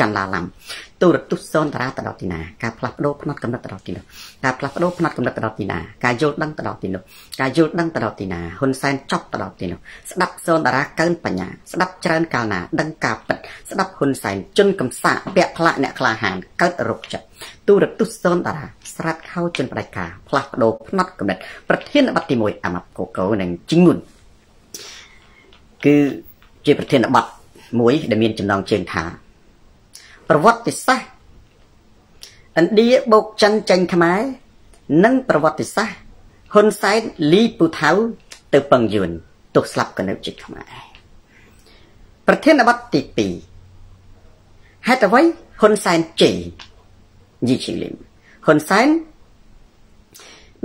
ចន្ទឡាឡំទូរទស្សន៍សនតារាទៅដល់ទីណាការផ្លាស់ប្ដូរផ្នត់កំណត់ទៅដល់ទីនោះការផ្លាស់ប្ដូរផ្នត់កំណត់ទៅដល់ទីណាការយល់ដឹងទៅដល់ទីនោះការយល់ដឹងទៅដល់ទីណាហ៊ុនសែនចប់ទៅដល់ទីនោះស្ដាប់សនតារាកើនបញ្ញាស្ដាប់ច្រើនកាលណាដឹងការពិតស្ដាប់ហ៊ុនសែនជន់កំសាកពាក់ផ្លាកអ្នកក្លាហានកើតរកចិត្តទូរទស្សន៍សនតារាស្រាត់ខោជន់បដិការផ្លាស់ប្ដូរផ្នត់កំណត់ប្រធានបទទី1អាម៉ាប់កូកូនិងជីងមុនគឺជាប្រធានបទមួយដែលមានចំណងជើងថា ប្រវត្តិសាស្ត្រឥណ្ឌាបូកចិនចេញខ្មែរនិងប្រវត្តិសាស្ត្រហ៊ុនសែនលីពូថៅទៅពឹងយួនទោះស្លាប់ក៏នៅជាខ្មែរប្រធានបទទី2ហេតុអ្វីហ៊ុនសែនជេរយីឈីលីមហ៊ុនសែន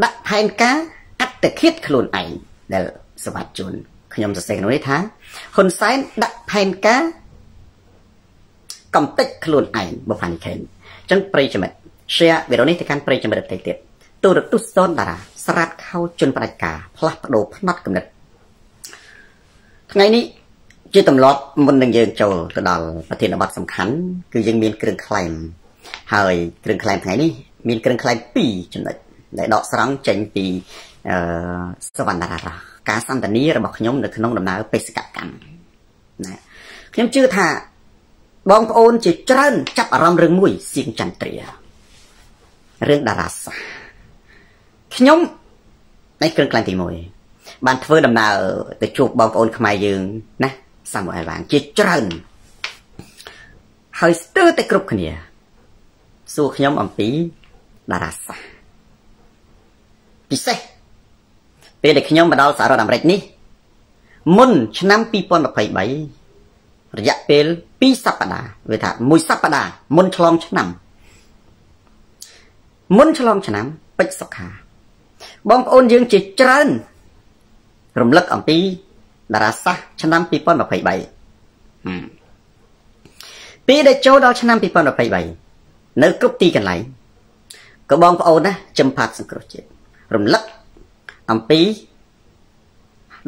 ដាក់ផែនការអត្តឃាតខ្លួនឯងដែលសវត្តជួនខ្ញុំសរសេរក្នុងនេះថាហ៊ុនសែនដាក់ផែនការ កំតិចខ្លួនឯងបុផានីខេនអញ្ចឹងប្រិយមិត្ត share វីដេអូនេះទៅកាន់ប្រិយមិត្តដទៃទៀតទូរទស្សន៍សនតារាស្រាតខោជន់ផ្ដាច់ការផ្លាស់ប្ដូរផ្នត់កំណត់ថ្ងៃនេះជាទម្លាប់មុននឹងយើងចូលទៅដល់ប្រធានបទសំខាន់គឺយើងមានគ្រឿងខ្លែងហើយគ្រឿងខ្លែងថ្ងៃនេះមានគ្រឿងខ្លែង2ចំណុចដែលដកស្រង់ចេញពីអឺសវណ្ណរារការសន្ទនារបស់ខ្ញុំនៅក្នុងដំណើរបេសកកម្មណាខ្ញុំជឿថា បងប្អូនជាច្រើនចាប់អារម្មណ៍រឿងមួយសៀងចន្ទ្រារឿងតារាសាខ្ញុំនៃគ្រឿងក្លែងទី1បានធ្វើដំណើរទៅជួបបងប្អូនខ្មែរយើងណាសាមូអែលវ៉ាងជាច្រើនហើយស្ទើរតែគ្រប់គ្នាសួរខ្ញុំអំពីតារាសាពិសេសពេលដែលខ្ញុំមកដល់សហរដ្ឋអាមេរិកនេះ មុនឆ្នាំ2023 រយៈពេល2សប្តាហ៍វាថាមួយសប្តាហ៍មុនឆ្លងឆ្នាំមុនឆ្លងឆ្នាំពេជ្រសុខា បងប្អូនយើងជាច្រើន រំលឹកអំពីតារាសាស្ត្រឆ្នាំ2023ពេលដែលចូលដល់ឆ្នាំ2023នៅគ្រប់ទីកន្លែងក៏បងប្អូនណាចំផាត់សង្គ្រោះជាតិរំលឹកអំពី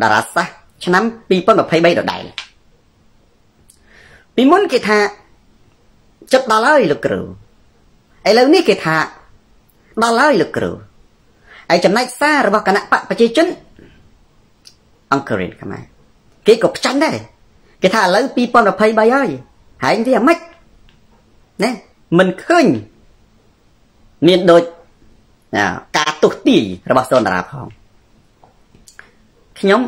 តារាសាស្ត្រឆ្នាំ2023ដដែល ពីមុនគេថាចិត្តដល់ហើយលោកគ្រូឥឡូវនេះគេថាដល់ហើយលោកគ្រូហើយចំណែកសាររបស់គណៈបកប្រជាជនអង្គរិនខ្មែរគេក៏ផ្ចាញ់ដែរគេថាឥឡូវ2023ហើយហើយវាអាម៉េចណាមិនឃើញមានដូចការទុះទាយរបស់សូនតារាផងខ្ញុំ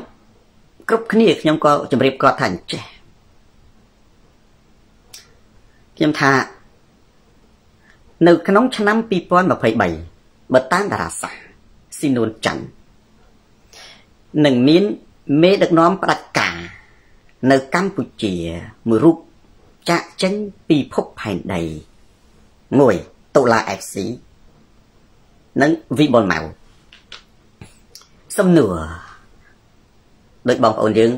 គ្រប់គ្នាខ្ញុំក៏ជម្រាបគាត់ថាអញ្ចេះ ខ្ញុំថា នៅក្នុងឆ្នាំ2023បើតាមតារាសាស្ត្រស៊ីនួនច័ន្ទនឹងមានមេដឹកនាំផ្ដាច់ការនៅកម្ពុជាមួយរូបចាក់ចេញពីភពផែនដីមួយតុលា FC និងវីបុលម៉ៅសំណួរដោយបងប្អូនយើង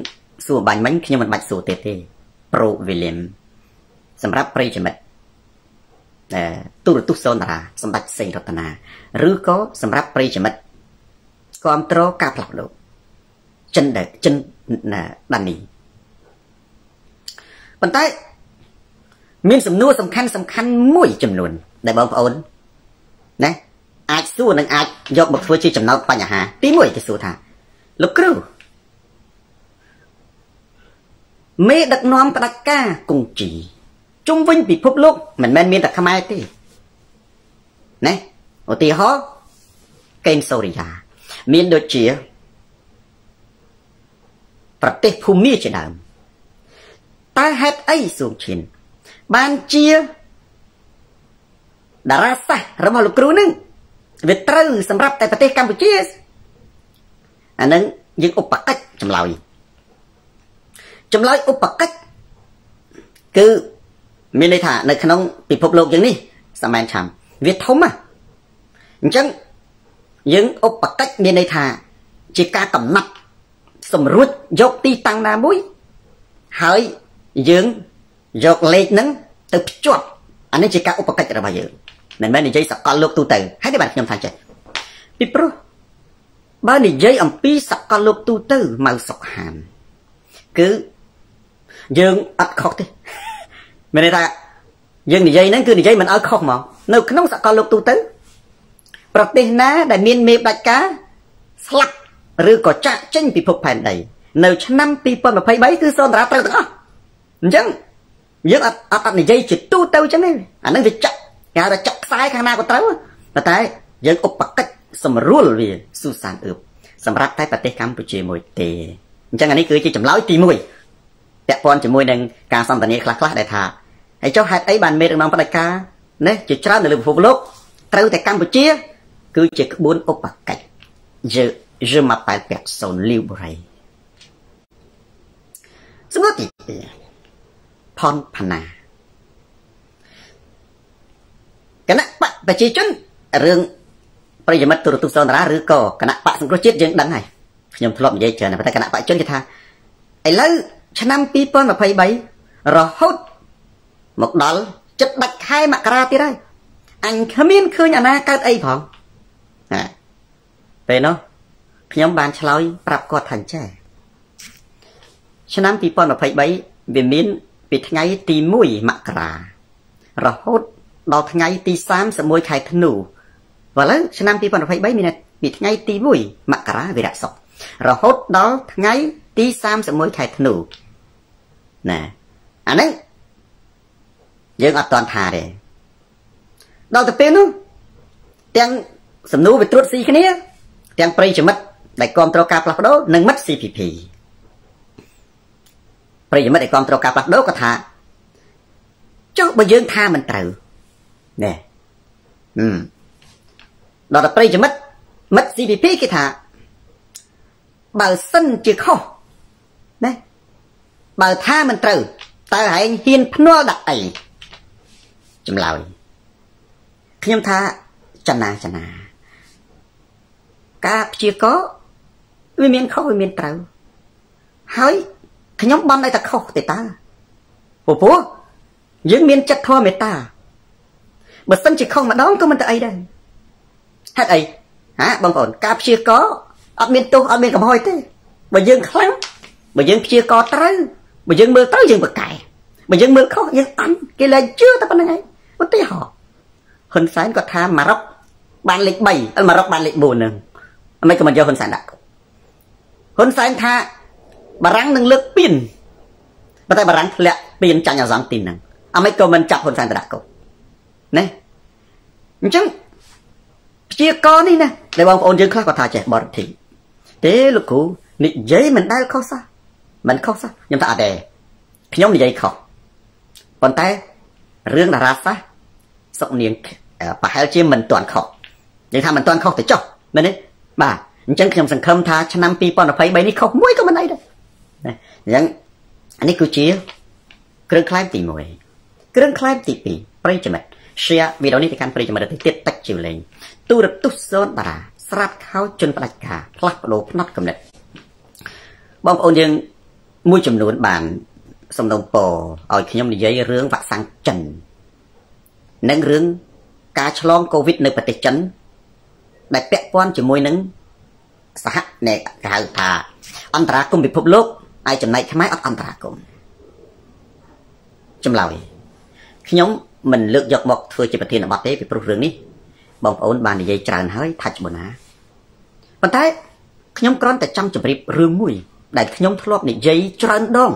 សួរបាញ់មិញខ្ញុំមិនបាច់សួរទៀតទេប្រូវីលៀម សម្រាប់ប្រិយមិត្តទូរទស្សន៍សូនតារាសម្ដេចសេងរតនាឬក៏សម្រាប់ប្រិយមិត្តគ្រប់គ្រងការផ្លាស់ប្ដូរចិនដែលចិនដានីប៉ុន្តែមានសំណួរសំខាន់សំខាន់មួយចំនួន ដែលបងប្អូនណាអាចសួរនិងអាចយកមកធ្វើជាចំណោទបញ្ហា ទី1គេសួរថាលោកគ្រូមេដឹកនាំផ្ដាច់ការគង្ជី ជុំវិញពិភពលោកមិនមែនមានតែខ្មែរទេណាឧទាហរណ៍កេងសូរិយាមានដូចជា ប្រទេសភូមាជាដើមតើហេតុអីសួងឈិនបានជាតារាសាស្ត្ររបស់លោកគ្រូនឹងវាត្រូវសម្រាប់តែប្រទេសកម្ពុជាអានឹងយើងឧបកិច្ចចម្លើយចម្លើយឧបកិច្ចគឺ មានន័យថានៅក្នុងពិភពលោកយើងនេះសម័យឆាំវាធំណាអញ្ចឹងយើងឧបកិច្ចមានន័យថា ជាការកំណត់សម្រួចយកទីតាំងណាមួយហើយយើងយកលេខហ្នឹងទៅភ្ជាប់អានេះជាការឧបកិច្ចរបស់យើងមិនមែននិយាយសកលលោកទូទៅហើយទេបាទខ្ញុំថាចេះពីព្រោះបើនិយាយអំពីសកលលោកទូទៅមកសុកហានគឺយើងអត់ខុសទេ មានន័យថាយើងនិយាយហ្នឹងគឺនិយាយមិនឲ្យខុសហ្មងនៅក្នុងសកលលោកទូទៅប្រទេសណាដែលមានមេផ្ដាច់ការស្លាប់ឬក៏ចាក់ចេញពិភពផែនដីនៅឆ្នាំ2023គឺសូនតារាត្រូវទាំងអស់អញ្ចឹងយើងអត់អត់និយាយជាទូទៅអញ្ចឹងទេអានឹងវាចាក់គេហៅថាចាក់ខ្សែខាងណាក៏ត្រូវប៉ុន្តែយើងឧបកិច្ចសម្រួលវាស៊ូសានអឺបសម្រាប់តែប្រទេសកម្ពុជាមួយទេអញ្ចឹងអានេះគឺជាចម្លើយទី1ពាក់ព័ន្ធជាមួយនឹងការសន្ទនាខ្លះៗដែលថា ហើយចុះហេតុអីបានមេដឹកនាំផ្ដាច់ការណាជាច្រើននៅលើពិភពលោកត្រូវតែកម្ពុជា គឺជាក្បួនឧបកិច្ច je je m'appelle personne libre សំណួរទី2ផនផណាគណៈបកប្រជាជនរឿងប្រិយមិត្តទូរទស្សន៍សន្តារាឬក៏គណៈបកសង្គ្រោះជាតិយើងដឹងហើយខ្ញុំធ្លាប់និយាយច្រើនតែគណៈបកជនគេថាឥឡូវឆ្នាំ2023រហូត មកដល់ចិត្តដាច់ខែមករាទៀតហើយអញគ្មានឃើញអាណាកើតអីផងណាពេលនោះខ្ញុំបានឆ្លើយប្រាប់គាត់ថាចេះឆ្នាំ2023វាមានពីថ្ងៃទី1មករារហូតដល់ថ្ងៃទី31ខែធ្នូឥឡូវឆ្នាំ2023មានពីថ្ងៃទី1មករាវិរៈសុករហូតដល់ថ្ងៃទី31ខែធ្នូណាអាហ្នឹង យើងអត់តន់ថាទេដល់ទៅពេលនោះទាំងសំណួរវាត្រួតស៊ីគ្នា ទាំងប្រិយមិត្តដែលគ្រប់គ្រងការផ្លាស់ប្ដូរនិងមិត្ត CPP ប្រិយមិត្តដែលគ្រប់គ្រងការផ្លាស់ប្ដូរក៏ថាចុះបើយើងថាមិនត្រូវណែហឹមដល់តែប្រិយមិត្តមិត្ត CPP គេថាបើសិនជាខុសណាបើថាមិនត្រូវតើហែងហ៊ានភ្នាល់ដាក់អី ចម្លើយខ្ញុំថាចនាចនាការព្យាករវាមានខុសវាមានត្រូវហើយខ្ញុំបន់ឲ្យតែខុសទេតាពពោះយើងមានចិត្តធម៌មេត្តាបើសិនជាខុសម្ដងក៏មិនទៅអីដែរហេតុអីហាបងប្អូនការព្យាករអត់មានទោសអត់មានកំហុសទេបើយើងខ្លាំងបើយើងព្យាករត្រូវបើយើងមើលត្រូវយើងប្រកែបើយើងមើលខុសយើងអន់គេលែងជឿតែប៉ុណ្្នឹងឯង ឧទាហរណ៍ហ៊ុនសែនគាត់ថាម៉ារ៉ុកបានលេខ3អឺម៉ារ៉ុកបានលេខ4នឹងអមិនក៏មិនយកហ៊ុនសែនដាក់ហ៊ុនសែនថាបារាំងនឹងលើកពីនប៉ុន្តែបារាំងធ្លាក់ពីនចាញ់អាសង់ទីនហ្នឹងអមិនក៏មិនចាប់ហ៊ុនសែនទៅដាក់កូនណាអញ្ចឹងព្យាករនេះណាដែលបងប្អូនយើងខ្លះគាត់ថាចេះបរិទ្ធិទេលោកគ្រូនិយាយមិនដែលខុសសោះមិនខុសសោះខ្ញុំថាអត់ទេខ្ញុំនិយាយខុសប៉ុន្តែ រឿងតារាសាស្ត្រសុកនាងប្រហែលជាមិនទាន់ខុសនិយាយថាមិនទាន់ខុសទៅចុះមែនទេបាទអញ្ចឹងខ្ញុំសង្ឃឹមថាឆ្នាំ2023នេះខុសមួយក៏មិនអីដែរណាអញ្ចឹងនេះគឺជាគ្រឿងខ្លែងទី1គ្រឿងខ្លែងទី2ប្រិយមិត្ត share វីដេអូនេះទៅកាន់ប្រិយមិត្តទៅទៀតតិចជាលេងទូរទស្សន៍សូនតារាស្រាប់ខោជន់ផ្ដាច់ការផ្លាស់ប្ដូរផ្នត់កំណត់បងប្អូនយើងមួយចំនួនបាន សំណូមពរឲ្យខ្ញុំនិយាយរឿងវ៉ាក់សាំងចិននិងរឿងការឆ្លងកូវីដនៅប្រទេសចិនដែលពាក់ព័ន្ធជាមួយនឹងសហនៃគេហៅថាអន្តរាគមពិភពលោកហើយចំណែកខ្មែរអត់អន្តរាគមចម្លើយខ្ញុំមិនលើកយកមកធ្វើជាប្រធានបទទេពីព្រោះរឿងនេះបងប្អូនបាននិយាយច្រើនហើយថាច់បណាប៉ុន្តែខ្ញុំគ្រាន់តែចង់ជម្រាបរឿងមួយដែលខ្ញុំធ្លាប់និយាយច្រើនដង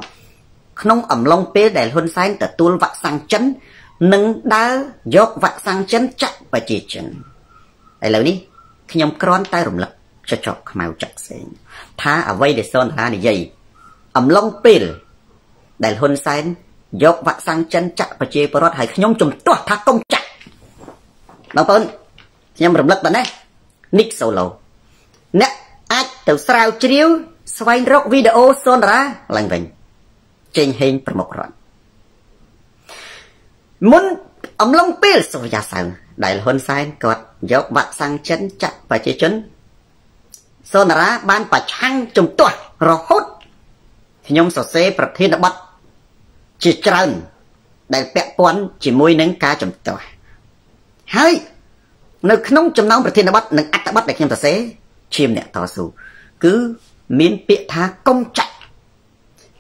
ក្នុងអំឡុងពេលដែលហ៊ុនសែនទទួលវ៉ាក់សាំងចិននិងដើរយកវ៉ាក់សាំងចិនចាក់ប្រជាជនឥឡូវនេះខ្ញុំគ្រាន់តែរំលឹកចចកខ្មៅចាក់ផ្សេងថាអ្វីដែលសនថានិយាយអំឡុងពេលដែលហ៊ុនសែនយកវ៉ាក់សាំងចិនចាក់ប្រជាពលរដ្ឋហើយខ្ញុំជំទាស់ថាកុំចាក់បងប្អូនខ្ញុំរំលឹកដល់នេះនិកសូឡូអ្នកអាចទៅស្រាវជ្រាវស្វែងរកវីដេអូសូនតារាឡើងវិញ ចេញហេងប្រមុខរដ្ឋមុនអំឡុងពេលសុរិយាសៅដែលហ៊ុនសែនគាត់យកវ៉ាក់សាំងចិនចាក់ប្រជាជនសូនារាបានប្រឆាំងជំទាស់រហូតខ្ញុំសរសេរប្រធានបទជាច្រើន ដែលពាក់ព័ន្ធជាមួយនឹងការជំទាស់ហើយនៅក្នុងចំណោមប្រធានបទនិងអត្ថបទដែលខ្ញុំសរសេរឈាមអ្នកតស៊ូគឺមានពាក្យថាកុំចាក់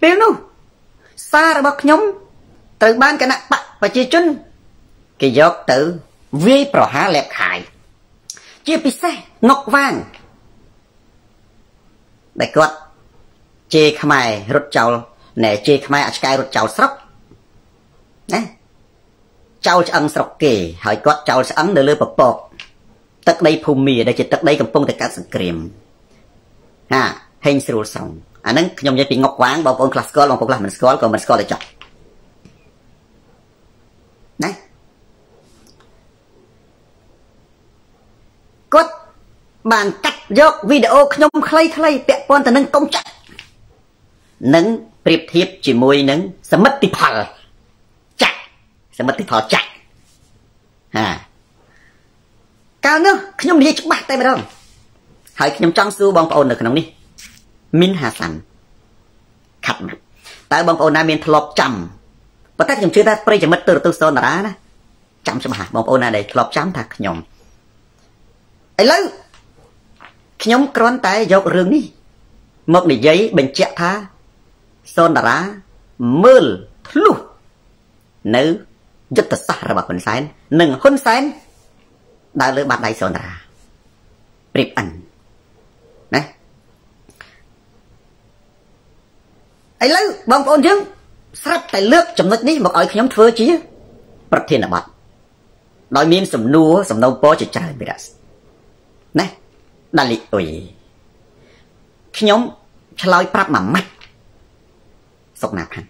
ពេលនោះ សាររបស់ខ្ញុំត្រូវបានគណៈបកប្រជាជនគេយកទៅវាយប្រហារលែបខាយជាពិសេសងុកវាងដែលគាត់ជេរខ្មែររត់ចោលណែជេរខ្មែរអាចឆ្កែរត់ចោលស្រុកណាចោលឆ្អឹងស្រុកគេហើយគាត់ចោលឆ្អឹងនៅលើពពកទឹកដីភូមិដែលជាទឹកដីកំពុងតែកាត់សង្គ្រាមហាហេងស្រួលស្រង អាហ្នឹងខ្ញុំនិយាយពីងុកវាងបងប្អូនខ្លះស្គាល់បងប្អូនខ្លះមិនស្គាល់ក៏មិនស្គាល់តែចោះណាគាត់បានកាត់យកវីដេអូខ្ញុំខ្លីៗពាក់ព័ន្ធទៅនឹងកុំចាក់និងប្រៀបធៀបជាមួយនឹងសមិទ្ធផលចាក់សមិទ្ធផលចាក់ហាកាលនោះខ្ញុំនិយាយច្បាស់តែម្ដងហើយខ្ញុំចង់សួរបងប្អូននៅក្នុងនេះ មីនហាសាន់ខាត់ណាស់តើបងប្អូនណាមានធ្លាប់ចាំប៉ុន្តែខ្ញុំជឿថាប្រិយមិត្តទូរទស្សន៍សនរាណាចាំច្បាស់បងប្អូនណាដែលធ្លាប់ចាំថាខ្ញុំឥឡូវខ្ញុំគ្រាន់តែយករឿងនេះមកនិយាយបញ្ជាក់ថាសនរាមើលធ្លុះនៅយុទ្ធសាស្ត្ររបស់ហ៊ុនសែននិងហ៊ុនសែនដើរលើបាតដៃសនរាព្រៀបអិន ឥឡូវបងប្អូនយើងស្រាប់តែលើកចំណុចនេះមកឲ្យខ្ញុំធ្វើជា ប្រធានបទដោយមានសំណួរសំណូមពរជាច្រើនវិរៈណាដាលីអុយខ្ញុំឆ្លើយប្រាប់មួយម៉ាត់សុកណាផាន់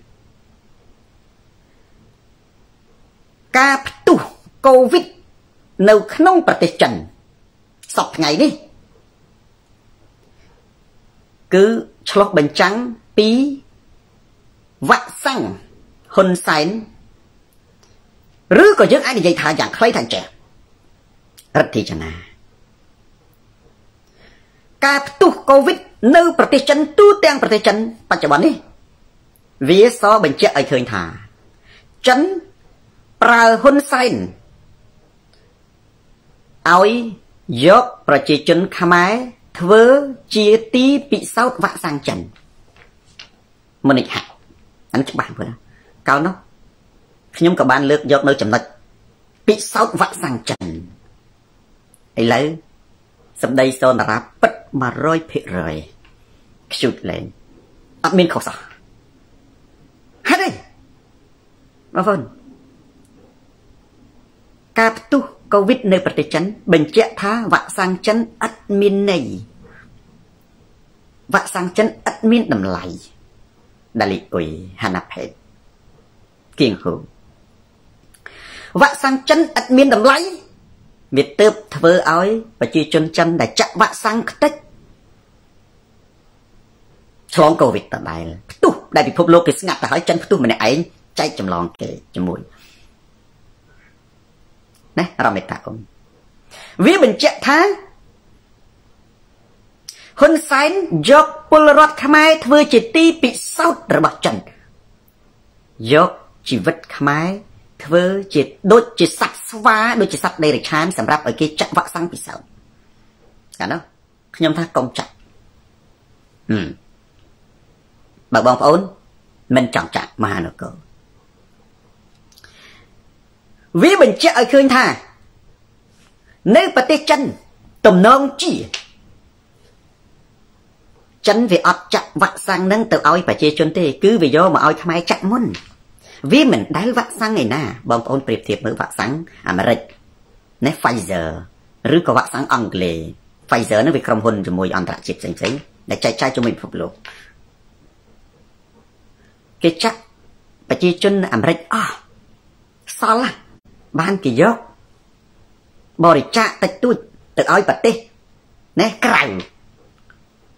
ការផ្ទុះកូវីដនៅក្នុងប្រទេសចិនសពថ្ងៃនេះ គឺឆ្លោះបញ្ចាំងពី វ៉ាក់សាំងហ៊ុនសែនឬក៏យើងអាចនិយាយថាយ៉ាងខ្លីថាចេះរដ្ឋាភិបាលការផ្ទុះកូវីដនៅប្រទេសចិនទូទាំងប្រទេសចិនបច្ចុប្បន្ននេះវាសបញ្ជាក់ឲ្យឃើញថាចិនប្រើហ៊ុនសែនឲ្យយកប្រជាជនខ្មែរធ្វើជាទីពិសោធន៍វ៉ាក់សាំងចិនមុនិកហាក់ អានច្បាស់ព្រោះកោនោះខ្ញុំក៏បានលើកយកនៅចំណុចពិសោធន៍វ៉ាក់សាំងចិនឥឡូវសម្ដីសនរាពិត100%ខ្ជូតលែងអត់មានខុសសោះហេតុអីបងប្អូនការផ្ទុះកូវីដនៅប្រទេសចិនបញ្ជាក់ថាវ៉ាក់សាំងចិនឥតមានន័យវ៉ាក់សាំងចិនឥតមានតម្លៃ ដាលីអ៊ុយហាណាផេតគៀងហូវ៉ាក់សាំងចិនឥតមានតម្លៃវាទៅធ្វើឲ្យប្រជាជនចិនដែលចាក់វ៉ាក់សាំងខ្ទេចឆ្លងកូវីដដដែលផ្ទុះដែលពិភពលោកគេស្ងាត់ទៅហើយចិនផ្ទុះម្នាក់ឯងចែកចម្លងគេជាមួយណារមេតាអ៊ុំវាបញ្ជាក់ថា ហ៊ុនសែនយកពលរដ្ឋខ្មែរធ្វើជាទីពិសោធន៍របស់ចិនយកជីវិតខ្មែរធ្វើជាដូចជាសត្វស្វាដូចជាសត្វដេរិឆានសម្រាប់ឲ្យគេចាក់វ៉ាក់សាំងពិសោធន៍កាលនោះខ្ញុំថាកុំចាក់ហឹមបើបងប្អូនមិនចង់ចាក់មហានគរវាបញ្ជាក់ឲ្យឃើញថា នៅប្រទេសចិន ទំនងជា ចិនវាអត់ចាក់វ៉ាក់សាំងនឹងទៅឲ្យប្រជាជនទេ គឺវាយកមកឲ្យខ្មែរចាក់មុនវាមិនដែលវ៉ាក់សាំងឯណាបងប្អូនប្រៀបធៀបមើលវ៉ាក់សាំងអាមេរិកណែ Pfizer ឬក៏វ៉ាក់សាំងអង់គ្លេស Pfizer នឹងវាក្រុមហ៊ុនជាមួយអន្តរជាតិផ្សេងៗដែលចែកចាយជាមួយពិភពលោកគេចាក់ប្រជាជនអាមេរិកអស់សល់បានគេយកបរិច្ចាគតិចតួចទៅឲ្យប្រទេសណែក្រៅ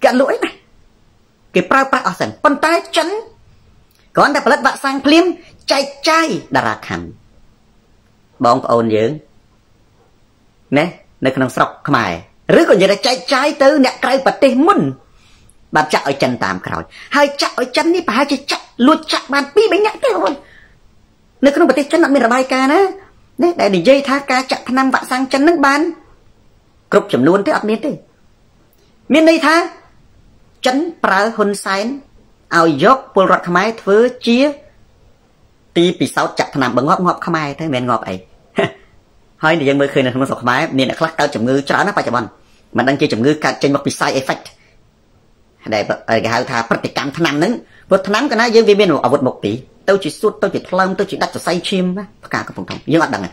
គេអត់លក់អីណាគេប្រើប្រាស់អស់សិនប៉ុន្តែចិនគ្រាន់តែផលិតវ៉ាក់សាំងភ្លាមចែកចាយតារាខណ្ឌបងប្អូនយើងណានៅក្នុងស្រុកខ្មែរឬក៏និយាយថាចែកចាយទៅអ្នកក្រៅប្រទេសមុនបានចាក់ឲ្យចិនតាមក្រោយហើយចាក់ឲ្យចិននេះប្រហែលជាចាក់លួចចាក់បាន2 3នាក់ទេបងនៅក្នុងប្រទេសចិនអត់មានរបាយការណ៍ណានេះដែលនិយាយថាការចាក់ថ្នាំវ៉ាក់សាំងចិននឹងបាន គ្រប់ចំនួនទេអត់មានទេ មានន័យថា ចិនប្រើហ៊ុនសែនឲ្យយកពលរដ្ឋខ្មែរធ្វើជាទីពិសោធន៍ចាក់ថ្នាំបើងាប់ងាប់ខ្មែរទៅមិនងាប់អីហើយយើងមើលឃើញនៅក្នុងស្រុកខ្មែរមានអ្នកខ្លះកើតជំងឺច្រើនណាស់បច្ចុប្បន្នមិនដឹងជាជំងឺកើតចេញមកពី side effect ដែលគេហៅថាប្រតិកម្មថ្នាំហ្នឹងព្រោះថ្នាំកាលណាយើងវាមានអាវុធមុខពីរទៅជាសួតទៅជាថ្លើមទៅជាដាច់សរសៃឈាមណាផ្កាកំពុងធំយើងអត់ដឹងទេ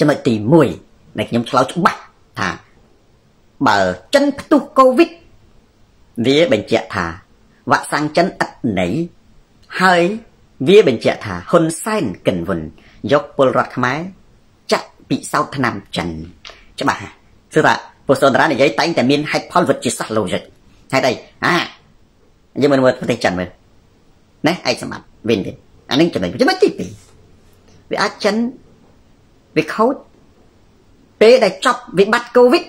ចំណុចទី1ដែលខ្ញុំឆ្លើយច្បាស់ថាបើចិនផ្ទុះកូវីដ វាបញ្ជាក់ថាវ៉ាក់សាំងចិនឥតន័យហើយវាបញ្ជាក់ថាហ៊ុនសែនកិនវុនយកពលរដ្ឋខ្មែរចាក់ពិសោធន៍ឆ្នាំចិនច្បាស់គឺថាពុទ្ធសន្តានិយាយតែងតែមានហេតុផលវិទ្យាសាស្ត្រ logic ហេតុអីអាយើងមើលប្រទេសចិនមើលណាឯកសម្បត្តិវិញវិញអានេះចំណុចចំណុចទី2វាអាចចិនវាខូចពេលដែលចប់វិបត្តិកូវីដ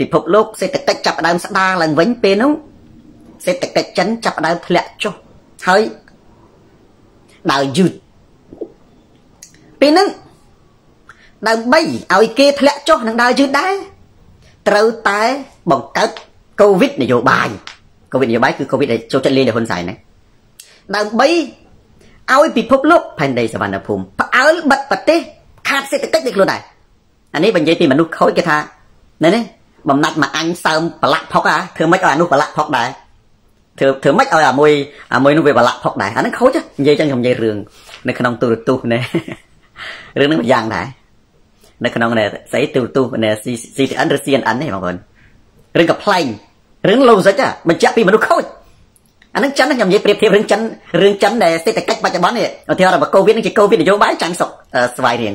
ពិភពលោកសេដ្ឋកិច្ចចាប់ផ្ដើមស្ដារឡើងវិញពេលនោះសេដ្ឋកិច្ចចិនចាប់ផ្ដើមធ្លាក់ចុះហើយដើរយឺតពេលហ្នឹងដើម្បីឲ្យគេធ្លាក់ចុះនឹងដើរយឺតដែរត្រូវតែបង្កើតកូវីដនយោបាយកូវីដនយោបាយគឺកូវីដដែលចូលចិត្តលេងដល់ហ៊ុនសែនណាដើម្បីឲ្យពិភពលោកផែនដីសវណ្ណភូមិផ្អើលបិទប្រទេសខាតសេដ្ឋកិច្ចដូចខ្លួនដែរអានេះបើនិយាយពីមនុស្សខូចគេថានេះនេះ បំណាត់មកអញសើមប្រឡាក់ផុកអាធ្វើម៉េចឲ្យអានោះប្រឡាក់ផុកដែរធ្វើធ្វើម៉េចឲ្យអាមួយអាមួយនោះវាប្រឡាក់ផុកដែរអាហ្នឹងខូចនិយាយចឹងខ្ញុំនិយាយរឿងនៅក្នុងទូរទស្សន៍នេះរឿងហ្នឹងមួយយ៉ាងដែរនៅក្នុងនេះស្អីទូរទស្សន៍នេះ CTN ឬ CNN នេះបងប្អូនរឿងកំ pl ែងរឿង logic បញ្ជាក់ពីមនុស្សខូចអានឹងចិនខ្ញុំនិយាយប្រៀបធៀបរឿងចិនរឿងចិនដែលសេដ្ឋកិច្ចបច្ចុប្បន្ននេះឧទាហរណ៍បើកូវីដនឹងជាកូវីដនយោបាយចាញ់សុកស្វាយរៀង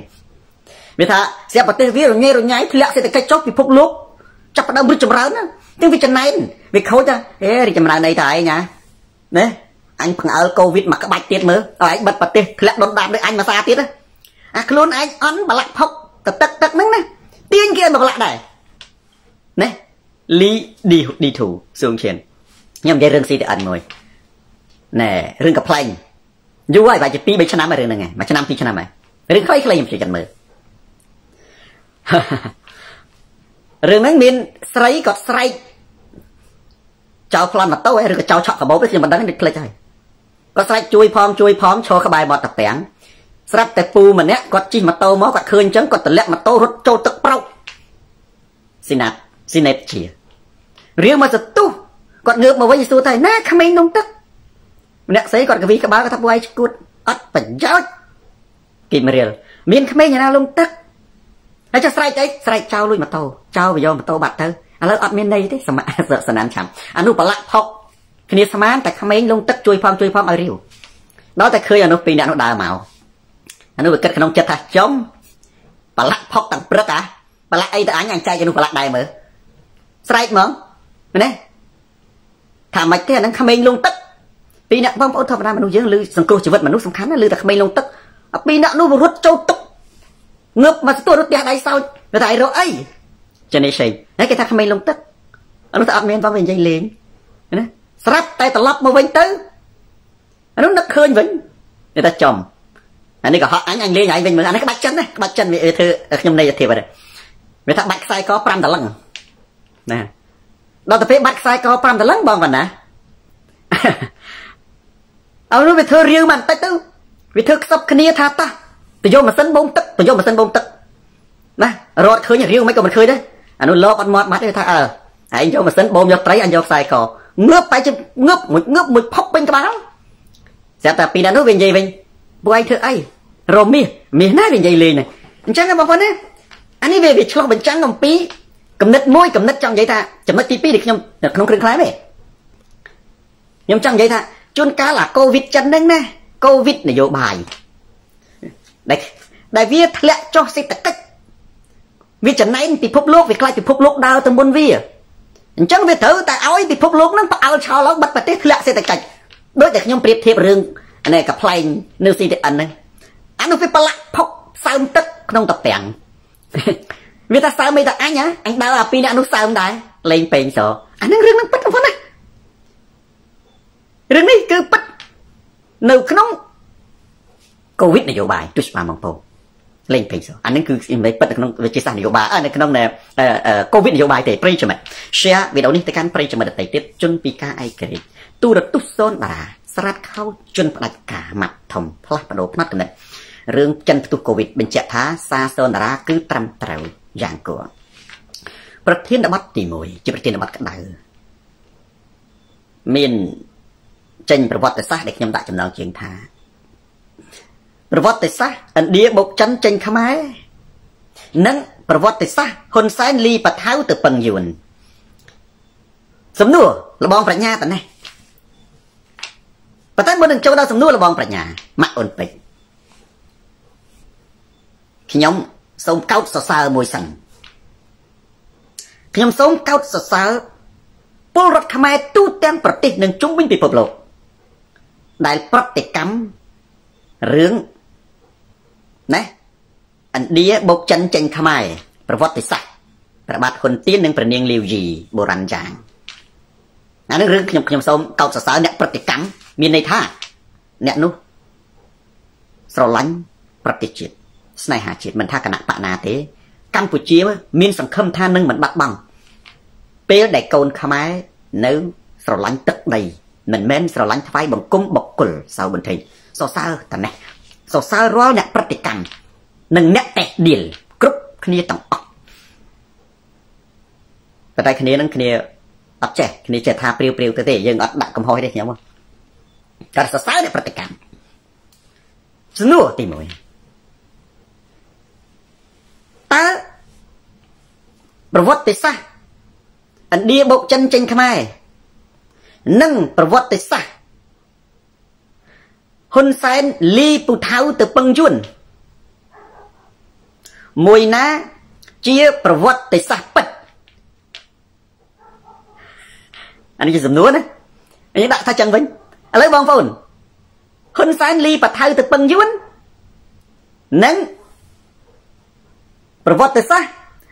វាថាស្រាប់ប្រទេសវារញ៉េរញ៉ៃធ្លាក់សេដ្ឋកិច្ចចុះពិភពលោក ចាប់ផ្ដើមរីកចម្រើនណាទាំងវាចំណែនវាខូចថាអេរីកចម្រើនអីតើឯងណាណាអញផ្ងើលកូវីដមកក្បាច់ទៀតមើលឲ្យឯងបិទប្រទេសធ្លាក់ដុនដាបដូចអញមួយសាទៀតអាខ្លួនឯងអន់បលាក់ផុកទៅទឹកទឹកហ្នឹងណាទាញគេឲ្យមកបលាក់ដែរណាលីឌីឌីធូសួងឈៀនខ្ញុំនិយាយរឿង CTN មួយណែរឿងកំ pl ែងយូរហើយប្រហែលជា2 3ឆ្នាំហើយរឿងហ្នឹងឯងមួយឆ្នាំ2ឆ្នាំហើយរឿងខ្លីៗខ្ញុំជួយចាំមើល រឿងហ្នឹងមានស្រីគាត់ស្រែកចោលប្លន់ម៉ូតូឬក៏ចោលឆក់កាបូបខ្ញុំមិនដឹងនេះភ្លេចហើយគាត់ស្រែកជួយផងជួយផងឈរក្បែរមាត់តាពាំងស្រាប់តែពូម្នាក់គាត់ជិះម៉ូតូមកគាត់ឃើញអញ្ចឹងគាត់ទម្លាក់ម៉ូតូរត់ចូលទឹកប្រោកស៊ីណាតស៊ីណេតជារៀងមកសទុះគាត់ងើបមកវិញសួរថាណាក្មេងនំទឹកម្នាក់ស្រីគាត់កវីក្បាលគាត់ថាពួកឯងឈួតអត់ប្រយោជន៍គិតមរៀលមានក្មេងណាលំទឹក ហើយចុះស្រែកអីស្រែកចោលលួចម៉ូតូចោលវាយកម៉ូតូបាត់ទៅឥឡូវអត់មានន័យទេសមៈសណានឆាំអានោះប្រឡាក់ផុកគ្នាស្មានតែក្មេងលងទឹកជួយផងជួយផងឲ្យរាវដល់តែឃើញអានោះពីរអ្នកនោះដើរមកអានោះវាគិតក្នុងចិត្តថាចំប្រឡាក់ផុកទាំងព្រឹកអាប្រឡាក់អីទៅអញអញចែកឲ្យនោះប្រឡាក់ដែរមើលស្រែកហ្មងមែនទេថាមិនទេអានឹងក្មេងលងទឹកពីរអ្នកបងប្អូនធម្មតាមនុស្សយើងឮសង្គ្រោះជីវិតមនុស្សសំខាន់ណាស់ឮតែក្មេងលងទឹកពីរអ្នកនោះរត់ចូលទឹក ងើបមកទទួលរត់ផ្ទះដៃសោចគេថាឯរកអីចានេះឆេងហើយគេថាក្មេងលងទឹកអានោះតែអត់មានបងវានិយាយលេងណាស្រាប់តែត្រឡប់មកវិញទៅអានោះនឹកឃើញវិញគេថាចំអានេះក៏ហត់អញអញលេងឯងវិញមើលអានេះក្បាច់ចិនណាក្បាច់ចិនវាធ្វើខ្ញុំនៃធៀបហ្នឹងវាថាបាច់ខ្សែក5ដលឹងណាដល់ទៅពេលបាត់ខ្សែក5ដលឹងបងបណ្ណាអើនោះវាធ្វើរៀងបន្តិចទៅវាធ្វើខ្សឹបគ្នាថាតោះ ទៅយកម៉ាស៊ីនបូមទឹកទៅយកម៉ាស៊ីនបូមទឹកណារត់ឃើញរៀងមិនក៏មិនឃើញដែរអានោះលោកអត់មាត់បាត់ទេថាអើឯងយកម៉ាស៊ីនបូមយកត្រីអញយកខ្សែកងើបតែជងើបមួយងើបមួយផុកពេញក្បាលស្រាប់តែពីដល់នោះវានិយាយវិញពួកឯងធ្វើអីរមាសមាសណាវានិយាយលេងហ្នឹងអញ្ចឹងបងប្អូនណាអានេះវាវាឆ្លោះបញ្ចាំងអំពីកំណត់មួយកំណត់ចង់និយាយថាចំណុចទី2ដែលខ្ញុំនៅក្នុងគ្រឿងខ្លែមទេខ្ញុំចង់និយាយថាជួនកាលអាកូវីដចិនហ្នឹងណាកូវីដនយោបាយ ដែលដែលវាធ្លាក់ចុះសេដ្ឋកិច្ចវាចំណែនពិភពលោកវាខ្លាចពិភពលោកដើរទៅមុនវាអញ្ចឹងវាត្រូវតែឲ្យពិភពលោកហ្នឹងផ្អើលឆោឡើងបិទប្រទេសធ្លាក់សេដ្ឋកិច្ចដូចតែខ្ញុំប្រៀបធៀបរឿងនេះកប្លែងនៅ CTN ហ្នឹងអានោះវាប្រឡាក់ផុកសើមទឹកក្នុងតពាំងវាថាសើមអីតអញហ៎អញដើរអាពីរអ្នកនោះសើមដែរលេងពេងសអានឹងរឿងនឹងពិតបងប្អូនណារឿងនេះគឺពិតនៅក្នុង កូវីដនយោបាយទស្សនាបងប្អូនលេងពេញសអានឹងគឺមិនពិតនៅក្នុងវិទ្យាសាស្ត្រនយោបាយនៅក្នុងកូវីដនយោបាយទេប្រិយមិត្ត share វីដេអូនេះទៅកាន់ប្រិយមិត្តដទៃទៀតជន់ពីការឯករាជ្យទូរទស្សន៍សូនបារាស្រាត់ខោជន់ផ្ដាច់ការម៉ាត់ធំផ្លាស់បដូរផ្នត់កំណត់រឿងចិនផ្ទុះកូវីដបញ្ជាក់ថាសារសនរាគឺត្រឹមត្រូវយ៉ាងគួរប្រធានបទទី1ជាប្រធានបទក្តៅមានចេញប្រវត្តិសាស្ត្រដែលខ្ញុំដាក់ចំណងជើងថា ប្រវត្តិសាស្ត្រឥណ្ឌាបុកចិនចេញខ្មែរនិងប្រវត្តិសាស្ត្រហ៊ុនសែនលីបថៅទៅពឹងយួនសំណួរលបងប្រាជ្ញាតនេះប៉ុន្តែមុននឹងចូលដល់សំណួរលបងប្រាជ្ញាម៉ាក់អូនពេជ្រខ្ញុំសូមកោតសរសើរមួយសិនខ្ញុំសូមកោតសរសើរពលរដ្ឋខ្មែរទូទាំងប្រទេសនិងជុំវិញពិភពលោកដែលប្រតិកម្មរឿង ណាឥណ្ឌាបុកចិនចេញខ្មែរប្រវត្តិសាស្ត្រប្របាទហ៊ុនទៀននិងព្រះនាងលាវយីបុរាណចាងអានេះរឿងខ្ញុំខ្ញុំសូមកោតសរសើរអ្នកប្រតិកម្មមានន័យថា អ្នកនោះស្រឡាញ់ប្រទេសជាតិស្នេហាជាតិមិនថាគណៈបកណាទេ កម្ពុជាមានសង្ឃឹមថានឹងមិនបាត់បង់ពេលដែលកូនខ្មែរនៅស្រឡាញ់ទឹកដីមិនមែនស្រឡាញ់ថ្វាយបង្គំបុគ្គលសៅបន្តិចសរសើរតនេះ សរសើររាល់អ្នកប្រតិកម្មនិងអ្នកតេះឌីលគ្រប់គ្នាទាំងអស់ប៉ុន្តែគ្នានឹងគ្នាអត់ចេះគ្នាចេះថាព្រាវព្រាវទៅទេយើងអត់ដាក់កំហុសទេខ្ញុំតែសរសើរអ្នកប្រតិកម្មសំណួរទី1តើប្រវត្តិសាស្ត្រឥណ្ឌាបុកចិនចេញខ្មែរនិងប្រវត្តិសាស្ត្រ ហ៊ុនសែនលីពូថៅទៅពឹងយួនមួយណាជាប្រវត្តិសាស្ត្រពិតអានេះជាសំណួរណានេះដាក់ថាចឹងវិញឥឡូវបងប្អូនហ៊ុនសែនលីបថៅទៅពឹងយួននិងប្រវត្តិសាស្ត្រ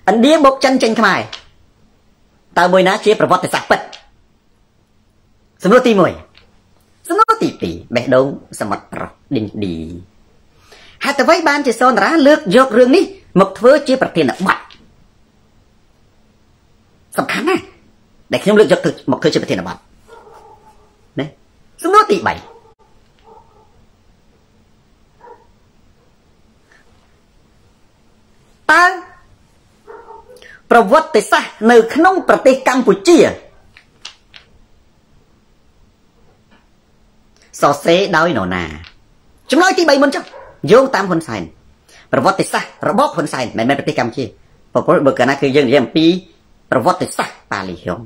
ឥណ្ឌាបុកចិនចេញខ្មែរតើមួយណាជាប្រវត្តិសាស្ត្រពិតសំណួរទី1 សំណួរទី2បេះដូងសមុទ្រប្រុសឌីនឌីហេតុអ្វីបានជាសនរាលើកយករឿងនេះមកធ្វើជាប្រធានបទសំខាន់ណាស់ដែលខ្ញុំលើកយកទៅមកធ្វើជាប្រធានបទណាសំណួរទី3តើប្រវត្តិសាស្ត្រនៅក្នុងប្រទេសកម្ពុជា សរសេរដោយនរណាចម្លើយទី3មុនចុះយោងតាមហ៊ុនសែនប្រវត្តិសាស្ត្ររបបហ៊ុនសែនមិនមែនប្រទេសកម្ពុជាប្រពលបើកាលណាគឺយើងនិយាយអំពីប្រវត្តិសាស្ត្រប៉ាលីហុង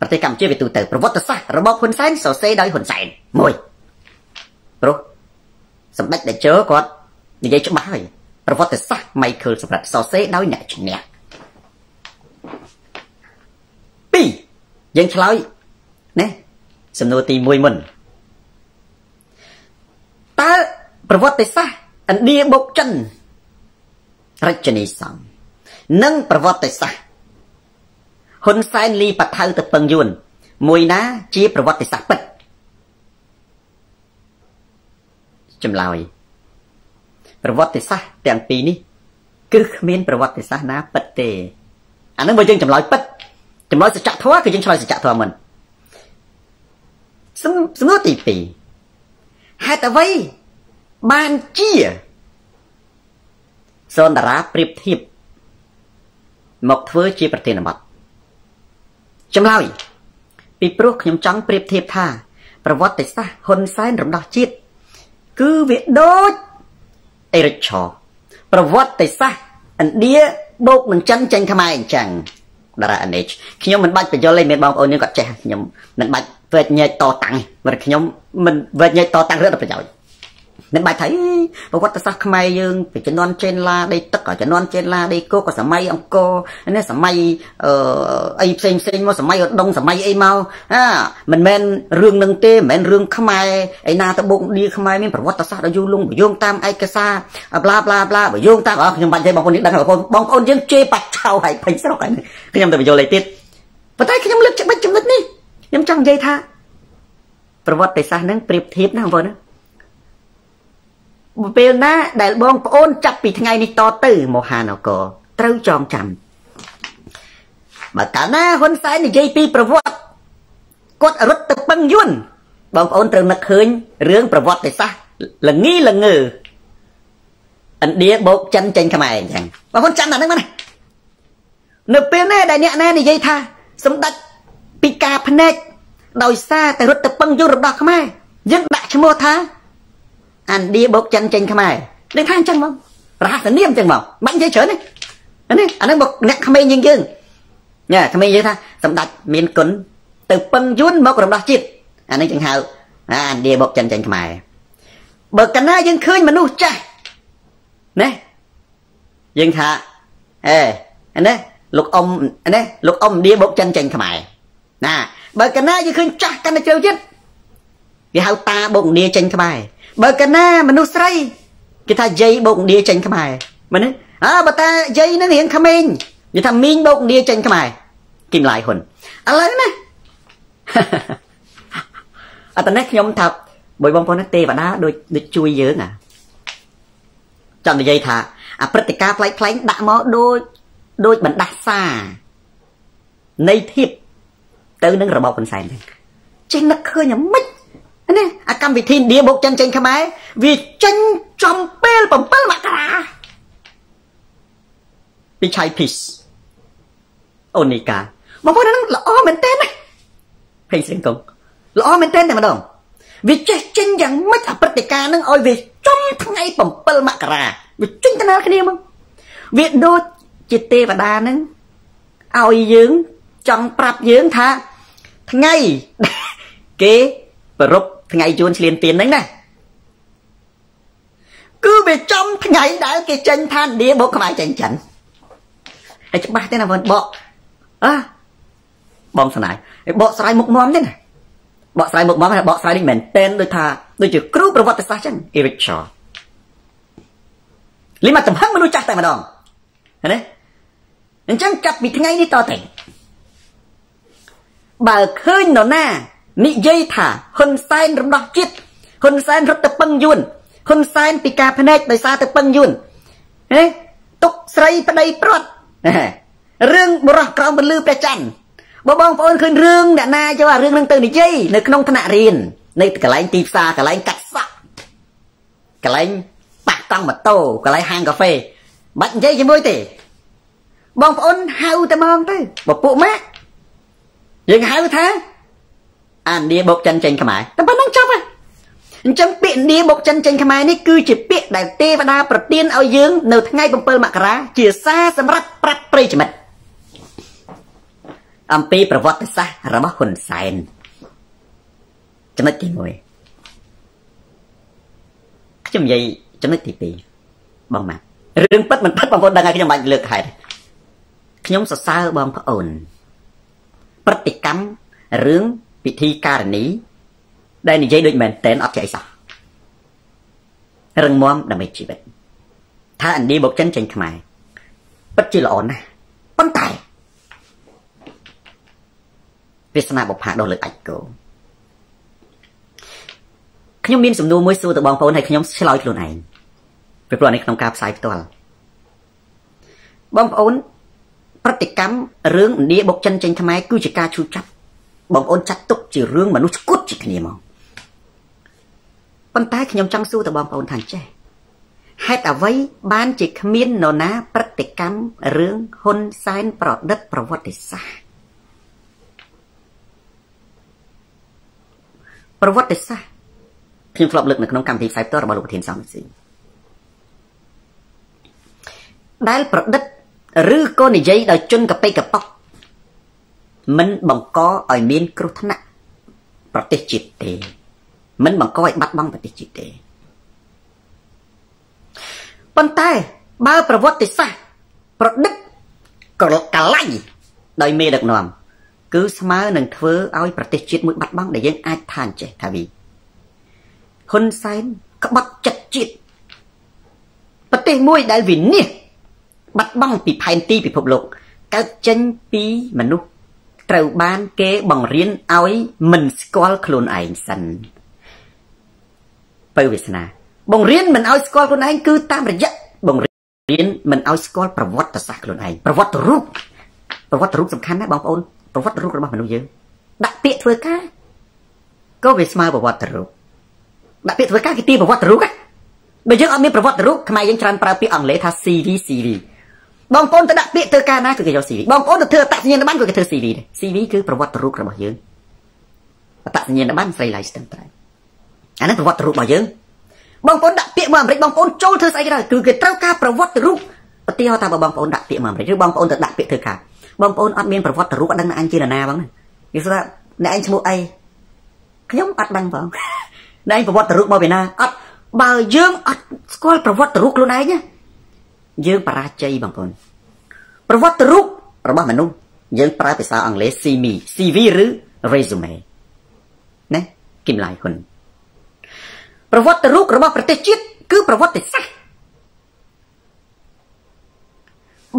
ប្រទេសកម្ពុជាវាទូទៅប្រវត្តិសាស្ត្ររបបហ៊ុនសែនសរសេរដោយហ៊ុនសែនមួយព្រោះសម្ដេចតេជោគាត់និយាយច្បាស់ហើយប្រវត្តិសាស្ត្រ Michael សម្រាប់សរសេរដោយអ្នកឈ្នះ2យើងឆ្លើយណាសំណួរទី1មុន តើប្រវត្តិសាស្ត្រឥណ្ឌាបុកចិនរចនីសំនិងប្រវត្តិសាស្ត្រហ៊ុនសែនលីបថៅទៅពឹងយួនមួយណាជាប្រវត្តិសាស្ត្រពិតចម្លើយប្រវត្តិសាស្ត្រទាំងពីរនេះគឺគ្មានប្រវត្តិសាស្ត្រណាពិតទេអានឹងបើយើងចម្លើយពិតចម្លើយសច្ចធម៌គឺយើងឆ្លើយសច្ចធម៌មិនសំណួរទី2 ហេតុអ្វីបានជាសនតារាប្រៀបធៀបមកធ្វើជាប្រធានបទចម្លើយពីព្រោះខ្ញុំចង់ប្រៀបធៀបថា ប្រវត្តិសាស្ត្រហ៊ុនសែនរំដោះជាតិគឺវាដូចអេរិចឆប្រវត្តិសាស្ត្រឥណ្ឌាបូកនឹងចិនចេញខ្មែរអញ្ចឹងតារាអនេចខ្ញុំមិនបាច់បញ្យល់ទេមានបងប្អូនយើងគាត់ចេះខ្ញុំមិនបាច់ វេចញែកតតាំងព្រោះខ្ញុំមិនវេចញែកតតាំងរឿងប្រយោជន៍មិនបាច់ថាប្រវត្តិសាស្ត្រខ្មែរយើងពីជំនាន់ចេនឡាដីទឹកក៏ជំនាន់ចេនឡាដីគោក៏សម័យអង្គរនេះសម័យអឺអីផ្សេងផ្សេងមកសម័យឧដុង្គសម័យអីមកអាមិនមែនរឿងនឹងទេមិនមែនរឿងខ្មែរឯណាទៅបុកឌីខ្មែរមានប្រវត្តិសាស្ត្រដ៏យូរលង់យោងតាមឯកសារប្លាប្លាប្លាយោងតាមអស់ខ្ញុំបាច់ទេបងប្អូននេះដឹងបងប្អូនបងប្អូនយើងជេរបច្ឆោហើយពេញស្រុកហើយខ្ញុំទៅបញ្យល់ឯទៀតប៉ុន្តែខ្ញុំលើកច្បាច់ចំណុចនេះ ខ្ញុំចង់និយាយថាប្រវត្តិសាស្ត្រនឹងប្រៀបធៀបណាបងប្អូនណាពេលណាដែលបងប្អូនចាប់ពីថ្ងៃនេះតទៅមហានគរត្រូវចងចាំបើកាលណាហ៊ុនសែននិយាយពីប្រវត្តិគាត់រត់ទៅពឹងយួនបងប្អូនត្រូវនឹកឃើញរឿងប្រវត្តិសាស្ត្រល្ងីល្ងើឥណ្ឌាបូកចិនចេញខ្មែរអញ្ចឹងបងប្អូនចាំតែហ្នឹងមកណានៅពេលណាដែលអ្នកណានិយាយថាសម្ដេច ពីការភ្នែកដោយសារតែរត់ទៅពឹងយុទ្ធរបស់ខ្មែរយើងដាក់ឈ្មោះថាឥណ្ឌាបូកចិនចេញខ្មែរនឹងថាអញ្ចឹងមករហ័សនាមអញ្ចឹងមកបាច់និយាយច្រើនទេនេះអាហ្នឹងមកអ្នកក្មេងយើងយើងញ៉ាក្មេងយើងថាសម្ដេចមានគុណទៅពឹងយួនមករំដោះជាតិអានេះចឹងហៅអាឥណ្ឌាបូកចិនចេញខ្មែរបើកាលណាយើងឃើញមនុស្សចាស់ណាយើងថាអេណាលោកអ៊ំណាលោកអ៊ំឥណ្ឌាបូកចិនចេញខ្មែរ ណាបើកាលណាយើងឃើញចាស់កាន់តែជ្រៅចិត្តគេហៅតាបូកឥណ្ឌាចេញខ្មែរបើកាលណាមនុស្សស្រីគេថាយាយបូកឥណ្ឌាចេញខ្មែរមែនទេអើបើតាយាយនឹងរៀងក្មេងនិយាយថាមីងបូកឥណ្ឌាចេញខ្មែរគីមឡាយហ៊ុនឥឡូវណាអត់តែខ្ញុំថាបើបងប្អូនទេវតាដូចដូចជួយយើងអាចង់និយាយថាអាព្រឹត្តិការណ៍ផ្លែកផ្លែកដាក់មកដូចដូចបណ្ដាសានៃធៀប ទៅនឹងរបបហ៊ុនសែនហ្នឹងចេះនឹកឃើញអាម៉េចនេះអាកម្មវិធីឥណ្ឌាបុកចិនចេញខ្មែរវាចេញចំពេល7មករាពីឆៃភីសអូនីកាបងប្អូនហ្នឹងល្អមែនតើណាភេងស្រីកុងល្អមែនតើតែម្ដងវាចេះចេញយ៉ាងម៉េចអាព្រឹត្តិការណ៍ហ្នឹងឲ្យវាចំថ្ងៃ7មករាវាចេញទៅណាគ្នាមកវាដូចជាទេវតាហ្នឹងឲ្យយើង ចង់ប្រាប់យើងថាថ្ងៃគេប្រពថ្ងៃជួនឆ្លៀនទៀនហ្នឹងណាគឺវាចំថ្ងៃដែលគេចេញឋានឌីបុកខ្មែរចេញចិនហើយច្បាស់ទេណាបងបកអើបងស្នាយបកស្រាយមុខមមទេណាបកស្រាយមុខមមហើយបកស្រាយនេះមិនមែនតែនដូចថាដូចជាគ្រូប្រវត្តិសាស្ត្រចឹង Eric Shaw លីមកចំហឹងមនុស្សចាស់តែម្ដងណាអញ្ចឹងចាប់ពីថ្ងៃនេះតទៅ បើឃើញនរណានិយាយថាហ៊ុនសែនរំដោះជាតិហ៊ុនសែនរត់ទៅពឹងយួនហ៊ុនសែនពីការភ្នែកដោយសារទៅពឹងយួនហេទុកស្រីប្តីព្រាត់រឿងបរោះក្រោមពលឺព្រះច័ន្ទបើបងប្អូនឃើញរឿងអ្នកណាយកអារឿងហ្នឹងទៅនិយាយនៅក្នុងថ្នាក់រៀននៅកន្លែងទីផ្សារកន្លែងកាត់សក់កន្លែងប៉ះតង់ម៉ូតូកន្លែងហាងកាហ្វេបាច់និយាយជាមួយទេបងប្អូនហៅតែមកទៅបើពួកម៉ាក់ យើងហៅថាអាឥណ្ឌាបុកចិនចេញខ្មែរតែប៉ុណ្្នឹងចប់ហើយអញ្ចឹងពាក្យឥណ្ឌាបុកចិនចេញខ្មែរនេះគឺជាពាក្យដែលទេវតាប្រទានឲ្យយើងនៅថ្ងៃ7មករាជាសារសម្រាប់ប្រាប់ប្រិយមិត្តអំពីប្រវត្តិសាស្ត្ររបស់ហ៊ុនសែនចំណុចទី1ខ្ញុំនិយាយចំណុចទី2បងម៉ាក់រឿងពិតមិនពិតបងប្អូនដឹងហើយខ្ញុំមិនបាច់លើកខែខ្ញុំសរសើរបងប្អូន ប្រតិកម្មរឿងពិធីការនី ដែលនិយាយដូចមែនតែនអត់ចេះអីសោះរឹងមាំដើម្បីជីវិតថាឥណ្ឌាបុកចិនចេញខ្មែរពិតជាល្អណាស់ប៉ុន្តែវាសនាបុផាដោះលើអាចគោខ្ញុំមានសំណួរមួយសួរទៅបងប្អូនហើយខ្ញុំឆ្លើយខ្លួនឯងពីព្រោះនេះក្នុងការផ្សាយផ្ទាល់បងប្អូន ប្រតិកម្មរឿងឥណ្ឌាបុកចិនចេញខ្មែរគឺជាការឈឺចាប់បងប្អូនចាត់ទុកជារឿងមនុស្សស្គត់ជាគ្នាមកប៉ុន្តែខ្ញុំចង់សួរទៅបងប្អូនថាចេះហេតុអ្វីបានជាគ្មាននរណាប្រតិកម្មរឿងហ៊ុនសែនប្រឌិតប្រវត្តិសាស្ត្រប្រវត្តិសាស្ត្រខ្ញុំធ្លាប់លើកនៅក្នុងកម្មវិធីផ្សាយផ្ទាល់របស់លោកប្រធានសំស៊ីដែលប្រឌិត ឬក៏និយាយដោយជន់កប៉ិកប៉ុកមិនបង្កឲ្យមានគ្រោះថ្នាក់ប្រទេសជាតិទេ មិនបង្កឲ្យបាត់បង់ប្រទេសជាតិទេប៉ុន្តែបើប្រវត្តិសាស្ត្រប្រឌិតកលៃដោយមេដឹកនាំគឺស្មើនឹងធ្វើឲ្យប្រទេសជាតិមួយបាត់បង់ដែលយើងអាចថាអញ្ចេះថាវីហ៊ុនសែនក្បត់ចិត្តជាតិប្រទេសមួយដែលវិនិច្ឆ័យ បាត់បង់ពីផែនទីពិភពលោកកើតចេញពីមនុស្សត្រូវបានគេបង្រៀនឲ្យមិនស្គាល់ខ្លួនឯងសិនពៅវាសនា បង្រៀនមិនឲ្យស្គាល់ខ្លួនឯងគឺតាមរយៈបង្រៀនមិនឲ្យស្គាល់ប្រវត្តិសាស្ត្រខ្លួនឯងប្រវត្តិរូបប្រវត្តិរូបសំខាន់ណាស់បងប្អូនប្រវត្តិរូបរបស់មនុស្សយើងដាក់ពាក្យធ្វើការក៏វាស្មើប្រវត្តិរូបដាក់ពាក្យធ្វើការគេទីប្រវត្តិរូបបើយើងអត់មានប្រវត្តិរូបខ្មែរយើងច្រើនប្រើពាក្យអង់គ្លេសថា CV CV បងប្អូនទៅដាក់ពាក្យធ្វើការណាគឺគេយក CV បងប្អូនទៅធ្វើអត្តសញ្ញាណប័ណ្ណគឺគេធ្វើ CV ដែរ CV គឺប្រវត្តិរូបរបស់យើងអត្តសញ្ញាណប័ណ្ណស្រី license ត្រូវអានេះប្រវត្តិរូបរបស់យើងបងប្អូនដាក់ពាក្យមកអាមេរិកបងប្អូនចូលធ្វើស្អីក៏ដោយគឺគេត្រូវការប្រវត្តិរូបឧទាហរណ៍ថាបើបងប្អូនដាក់ពាក្យមកអាមេរិកឬបងប្អូនទៅដាក់ពាក្យធ្វើការបងប្អូនអត់មានប្រវត្តិរូបអត់ដឹងអញជានរណាបងគេថាអ្នកឯងឈ្មោះអីខ្ញុំអត់ដឹងបងអ្នកឯងប្រវត្តិរូបមកពីណាអត់បើយើងអត់ស្គាល់ប្រវត្តិរូបខ្លួនឯង យើងបរាជ័យបងប្អូនប្រវត្តិរូបរបស់មនុស្សយើងប្រើភាសាអង់គ្លេស CV CV ឬ resume ណាគិមឡៃហ៊ុនប្រវត្តិរូបរបស់ប្រទេសជាតិគឺប្រវត្តិសាស្ត្រ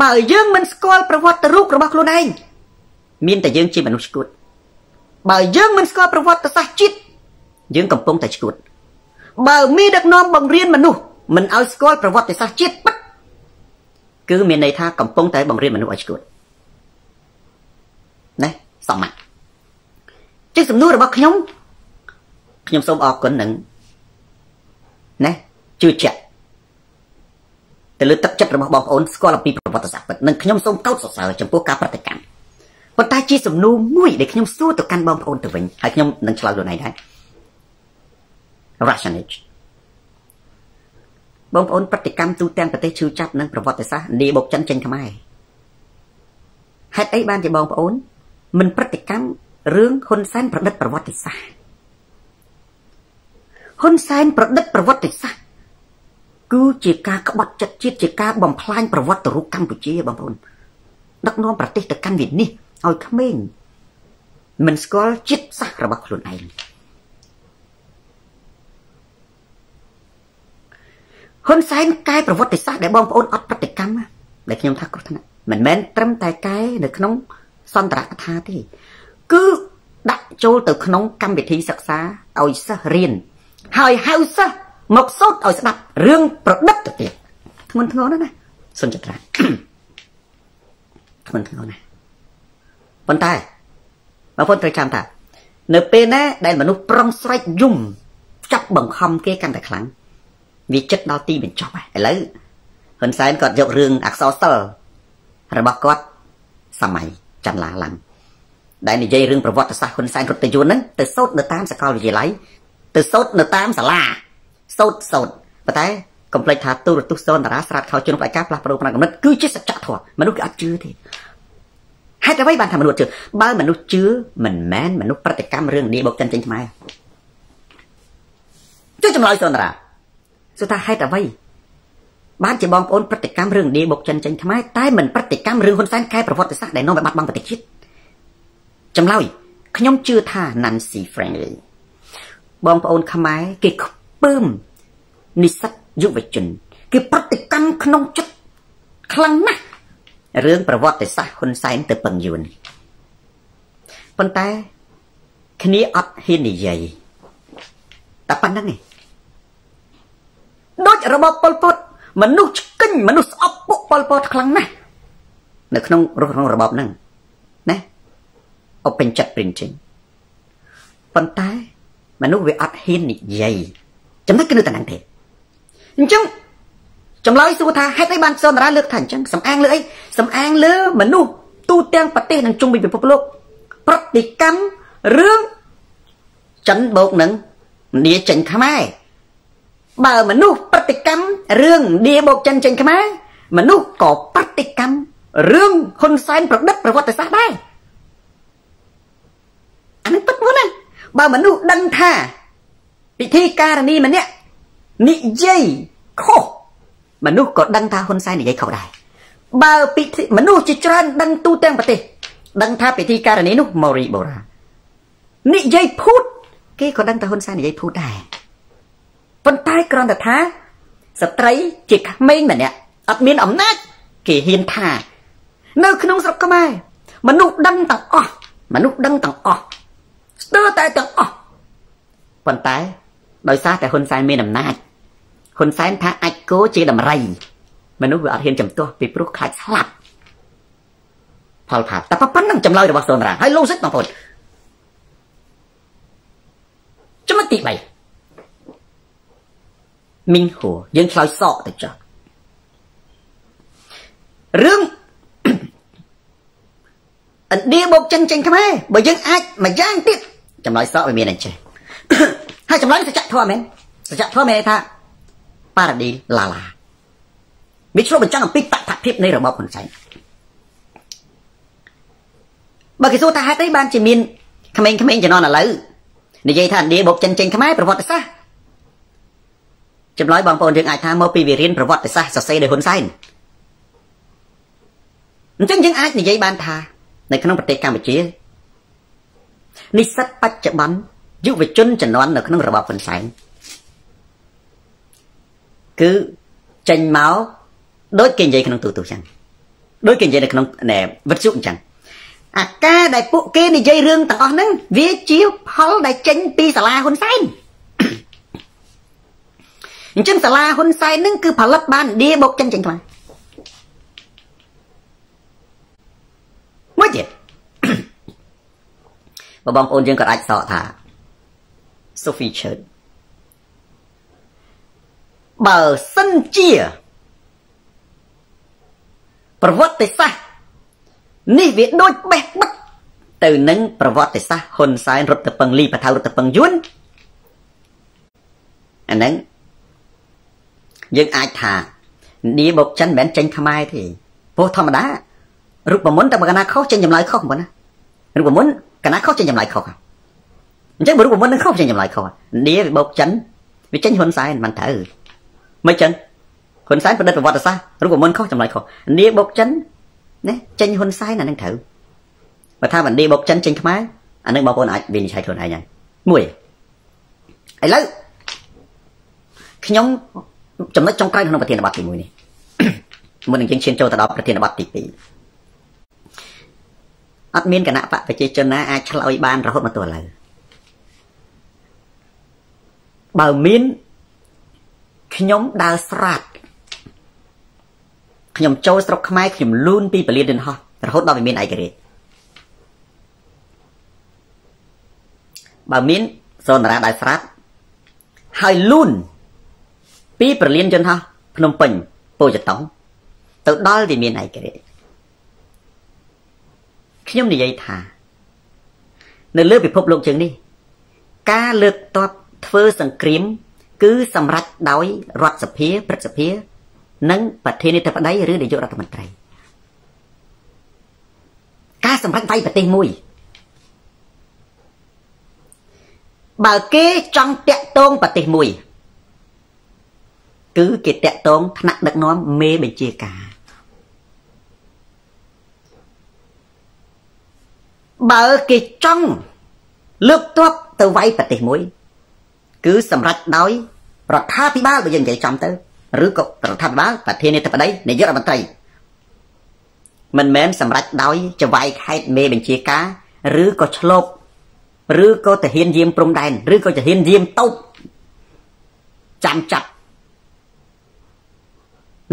បើយើងមិនស្គាល់ប្រវត្តិរូបរបស់ខ្លួនឯងមានតែយើងជាមនុស្សឈួតបើយើងមិនស្គាល់ប្រវត្តិសាស្ត្រជាតិយើងកំពុងតែឈួតបើមានដឹកនាំបង្រៀនមនុស្សមិនឲ្យស្គាល់ប្រវត្តិសាស្ត្រជាតិពិត គឺមានន័យថាកំពុងតែបង្រៀនមនុស្សឲ្យឈួតណាសមត្ថជាសំណួររបស់ខ្ញុំខ្ញុំសូមអរគុណនឹងណាជឿជាក់ទៅលើទឹកចិត្តរបស់បងប្អូនស្គាល់អំពីប្រវត្តិសាស្ត្រពិតនិងខ្ញុំសូមកោតសរសើរចំពោះការប្រតិកម្មប៉ុន្តែជាសំណួរមួយដែលខ្ញុំសួរទៅកាន់បងប្អូនទៅវិញហើយខ្ញុំនឹងឆ្លើយខ្លួនឯងដែរ rationage បងប្អូនប្រតិកម្មទូទាំងប្រទេសឈឺចាប់នឹងប្រវត្តិសាស្ត្រនីបុកចិនចេញខ្មែរហេតុអីបានជាបងប្អូន មិនប្រតិកម្មរឿងហ៊ុនសែនប្រឌិតប្រវត្តិសាស្ត្រហ៊ុនសែនប្រឌិតប្រវត្តិសាស្ត្រគឺជាការក្បត់ចិត្តជាតិជាការបំផ្លាញប្រវត្តិរូបកម្ពុជាបងប្អូនដឹកនាំប្រទេសទៅកាន់វិនិច្ឆ័យឲ្យក្មេងមិនស្គាល់ជាតិសាសន៍របស់ខ្លួនឯង ហ៊ុនសែនកែប្រវត្តិសាស្ត្រដែលបងប្អូនអត់ប្រតិកម្មដែលខ្ញុំថាគ្រោះថ្នាក់មិនមែនត្រឹមតែកែនៅក្នុងសន្តរកថាទេគឺដាក់ចូលទៅក្នុងកម្មវិធីសិក្សាឲ្យសិស្សរៀនហើយហៅសិស្សមកសូត្រឲ្យស្ដាប់រឿងប្រឌិតទៅទៀតធ្ងន់ធ្ងរណាស់ណាសុនចត្រាធ្ងន់ធ្ងរណាស់ប៉ុន្តែបងប្អូនត្រូវចាំថានៅពេលណាដែលមនុស្សប្រងស្រែកយំចាប់បង្ខំគេកាន់តែខ្លាំង វាចិត្តដល់ទីបញ្ចប់ហើយឥឡូវហ៊ុនសែនគាត់យករឿងអក្សរសិល្ប៍របស់គាត់សម័យចន្ទឡាឡើងដែលនិយាយរឿងប្រវត្តិសាស្ត្រហ៊ុនសែនរត់ទៅយួនហ្នឹងទៅសូត្រនៅតាមសាកលវិទ្យាល័យទៅសូត្រនៅតាមសាលាសូត្រសូត្រប៉ុន្តែកុំភ្លេចថាទូរទស្សន៍សនតារាស្រាតខោជន់ផ្ដាច់ការផ្លាស់ប្ដូរផ្នែកកំណត់គឺជាសច្ចធម៌មនុស្សគេអត់ជឿទេហេតុអ្វីបានថាមនុស្សជឿបើមនុស្សជឿមិនមែនមនុស្សប្រតិកម្មរឿងនេះបោកចិនចេញខ្មែរចុះចម្លើយសនតារា សួរថាហេតុអ្វីបានជាបងប្អូនប្រតិកម្មរឿងនេះបោកចិនចេញខ្មែរតែមិនប្រតិកម្មរឿងហ៊ុនសែនកែប្រវត្តិសាស្ត្រដែលនាំឲ្យបាត់បង់ប្រទេសជាតិចម្លើយខ្ញុំជឿថា Nancy Friendly បងប្អូនខ្មែរគេខ្ពើមនិស្សិតយុវជនគេប្រតិកម្មក្នុងចិត្តខ្លាំងណាស់រឿងប្រវត្តិសាស្ត្រហ៊ុនសែនទៅពឹងយួនប៉ុន្តែគ្នាអត់ហ៊ាននិយាយតែប៉ុណ្្នឹងឯង ដូចរបបប៉ុលពតមនុស្សឆ្កឹញមនុស្សស្អប់ពួកប៉ុលពតខ្លាំងណាស់នៅក្នុងរស់ក្នុងរបបហ្នឹងណា open chat printing ប៉ុន្តែមនុស្សវាអត់ហ៊ាននិយាយចំណុចគឺនៅតែហ្នឹងទេអញ្ចឹងចម្លើយសួរថាហេតុអីបានសនរាលើកថាអញ្ចឹងសំអាងលើអីសំអាងលើមនុស្សទូទាំងប្រទេសនិងជុំវិញពិភពលោកប្រតិកម្មរឿងចិនបូកនឹងនីចេញខ្មែរ បើមនុស្សប្រតិកម្មរឿងនីបូកចិនចេញខ្មែរមនុស្សក៏ប្រតិកម្មរឿងហ៊ុនសែនប្រឌិតប្រវត្តិសាស្ត្រដែរអានេះពិតមកណាបើមនុស្សដឹងថាពិធីការនីម្នាក់និយាយខុសមនុស្សក៏ដឹងថាហ៊ុនសែននិយាយខុសដែរបើពិធីមនុស្សជាច្រើនដឹងទូទាំងប្រទេសដឹងថាពិធីការនីនោះម៉ូរីបូរ៉ានិយាយភូតគេក៏ដឹងថាហ៊ុនសែននិយាយភូតដែរប៉ុន្តែគ្រាន់តែថាស្ត្រីជាក្មេងម្នាក់អត់មានអំណាចគេហ៊ានថានៅក្នុងស្រុកខ្មែរមនុស្សដឹងទាំងអស់មនុស្សដឹងទាំងអស់ស្ទើរតែទាំងអស់ប៉ុន្តែដោយសារតែហ៊ុនសែនមានអំណាចហ៊ុនសែនថាអាចគោជាដំរី មនុស្សវាអត់ហ៊ានចំទាស់ពីព្រោះខ្លាចស្លាប់ផលថាតែប៉ុណ្្នឹងចម្លើយរបស់សូនរាហើយលោកសិចបងប្អូនចំណុចទី3 មីងហួរយើងឆ្លើយសក់ទៅចុះរឿងឥណ្ឌាបូកចិនចេញខ្មែរបើយើងអាចម្យ៉ាងទៀតចម្លើយសក់វាមានអញ្ចេះហើយចម្លើយសច្ចធម៌មែនសច្ចធម៌មានន័យថាប៉ារ៉ាឌីឡាឡាវាឆ្លុះបញ្ចាំងអំពីតថភាពនៃរបបហ៊ុនសែនបើគេសួរថាហេតុអីបានជាមានក្មេងៗជំនាន់ឥឡូវនិយាយថាឥណ្ឌាបុកចិនចេញខ្មែរប្រវត្តិសាស្ត្រ ចម្លើយបងប្អូនយើងអាចថាមកពីវារៀនប្រវត្តិសាស្ត្រសរសេរដោយហ៊ុនសែនអញ្ចឹងយើងអាចនិយាយបានថានៅក្នុងប្រទេសកម្ពុជានិស្សិតបច្ចុប្បន្នយុវជនជំនាន់នៅក្នុងរបបហ៊ុនសែនគឺចេញមកដូចគេនិយាយក្នុងទូទស្សន៍ចឹងដូចគេនិយាយនៅក្នុងវិទ្យុអញ្ចឹងអាការដែលពួកគេនិយាយរឿងទាំងអស់ហ្នឹងវាជាផលដែលចេញពីសាលាហ៊ុនសែន អញ្ចឹងសាលាហ៊ុនសែនហ្នឹងគឺផលិតបានឌីបុកចិនចេញខ្លាំងមួយទៀតបងប្អូនយើងក៏អាចសកថា Sophie Church បើសិនជា ប្រវត្តិសាស្ត្រនេះវាដូចបេះបិទទៅនឹងប្រវត្តិសាស្ត្រហ៊ុនសែនរដ្ឋពឹងលីបថៅរដ្ឋពឹងយួនអាហ្នឹង យើងអាចថានីបុកចិនមិនមែនចេញខ្មែរទេព្រោះធម្មតារូបមន្តតែបើកណាខុសចេញចម្លើយខុសប៉ុណ្ណារូបមន្តកណាខុសចេញចម្លើយខុសអញ្ចឹងបើរូបមន្តនឹងខុសចេញចម្លើយខុសនីវាបុកចិនវាចេញហ៊ុនសែនមិនត្រូវមិនចឹងហ៊ុនសែនប្រឌិតប្រវត្តិសាស្ត្ររូបមន្តខុសចម្លើយខុសនីបុកចិនណាចេញហ៊ុនសែនអានឹងត្រូវបើថាបណ្ឌីបុកចិនចេញខ្មែរអានឹងបងប្អូនអាចវិនិច្ឆ័យខ្លួនឯងហើយមួយឥឡូវខ្ញុំ ចំណុចចុងក្រោយក្នុងប្រធានបទទី1នេះមុននឹងយើងឈានចូលទៅដល់ប្រធានបទទី2អត់មានគណៈបកប្រជាជនណាអាចឆ្លើយបានរហូតមកទល់ឥឡូវបើមានខ្ញុំដើរស្រាតខ្ញុំចូលស្រុកខ្មែរខ្ញុំលូនពីពលានយន្តហោះរហូតដល់វាមានឯករាជ្យបើមានសនរាដែលស្រាប់ហើយលូន ពីប្រលានយន្តហោះភ្នំពេញពោធិ៍ចតុងទៅដល់វាមានឯករាជ្យខ្ញុំនិយាយថា នៅលើពិភពលោកជាងនេះ ការលើកតបធ្វើសង្គ្រាម គឺសម្រេចដោយរដ្ឋសភាព្រឹទ្ធសភា និងប្រធានាធិបតីឬនាយករដ្ឋមន្ត្រីការសម្រេចវាយប្រទេសមួយបើគេចង់តាក់ទងប្រទេសមួយ គឺគេតាក់ទងថ្នាក់ដឹកនាំមេបញ្ជាការបើគេចង់លើកទ័ពទៅវាយប្រទេសមួយ គឺសម្រេចដោយរដ្ឋាភិបាលបើយើងនិយាយចំទៅឬក៏រដ្ឋាភិបាលប្រធានាធិបតីនាយករដ្ឋមន្ត្រីមិនមែនសម្រេចដោយចវាយខេតមេបញ្ជាការ ឬក៏ឆ្លប់ឬក៏ទាហានយាមព្រំដែនឬក៏ទាហានយាមតូបចាំចាប់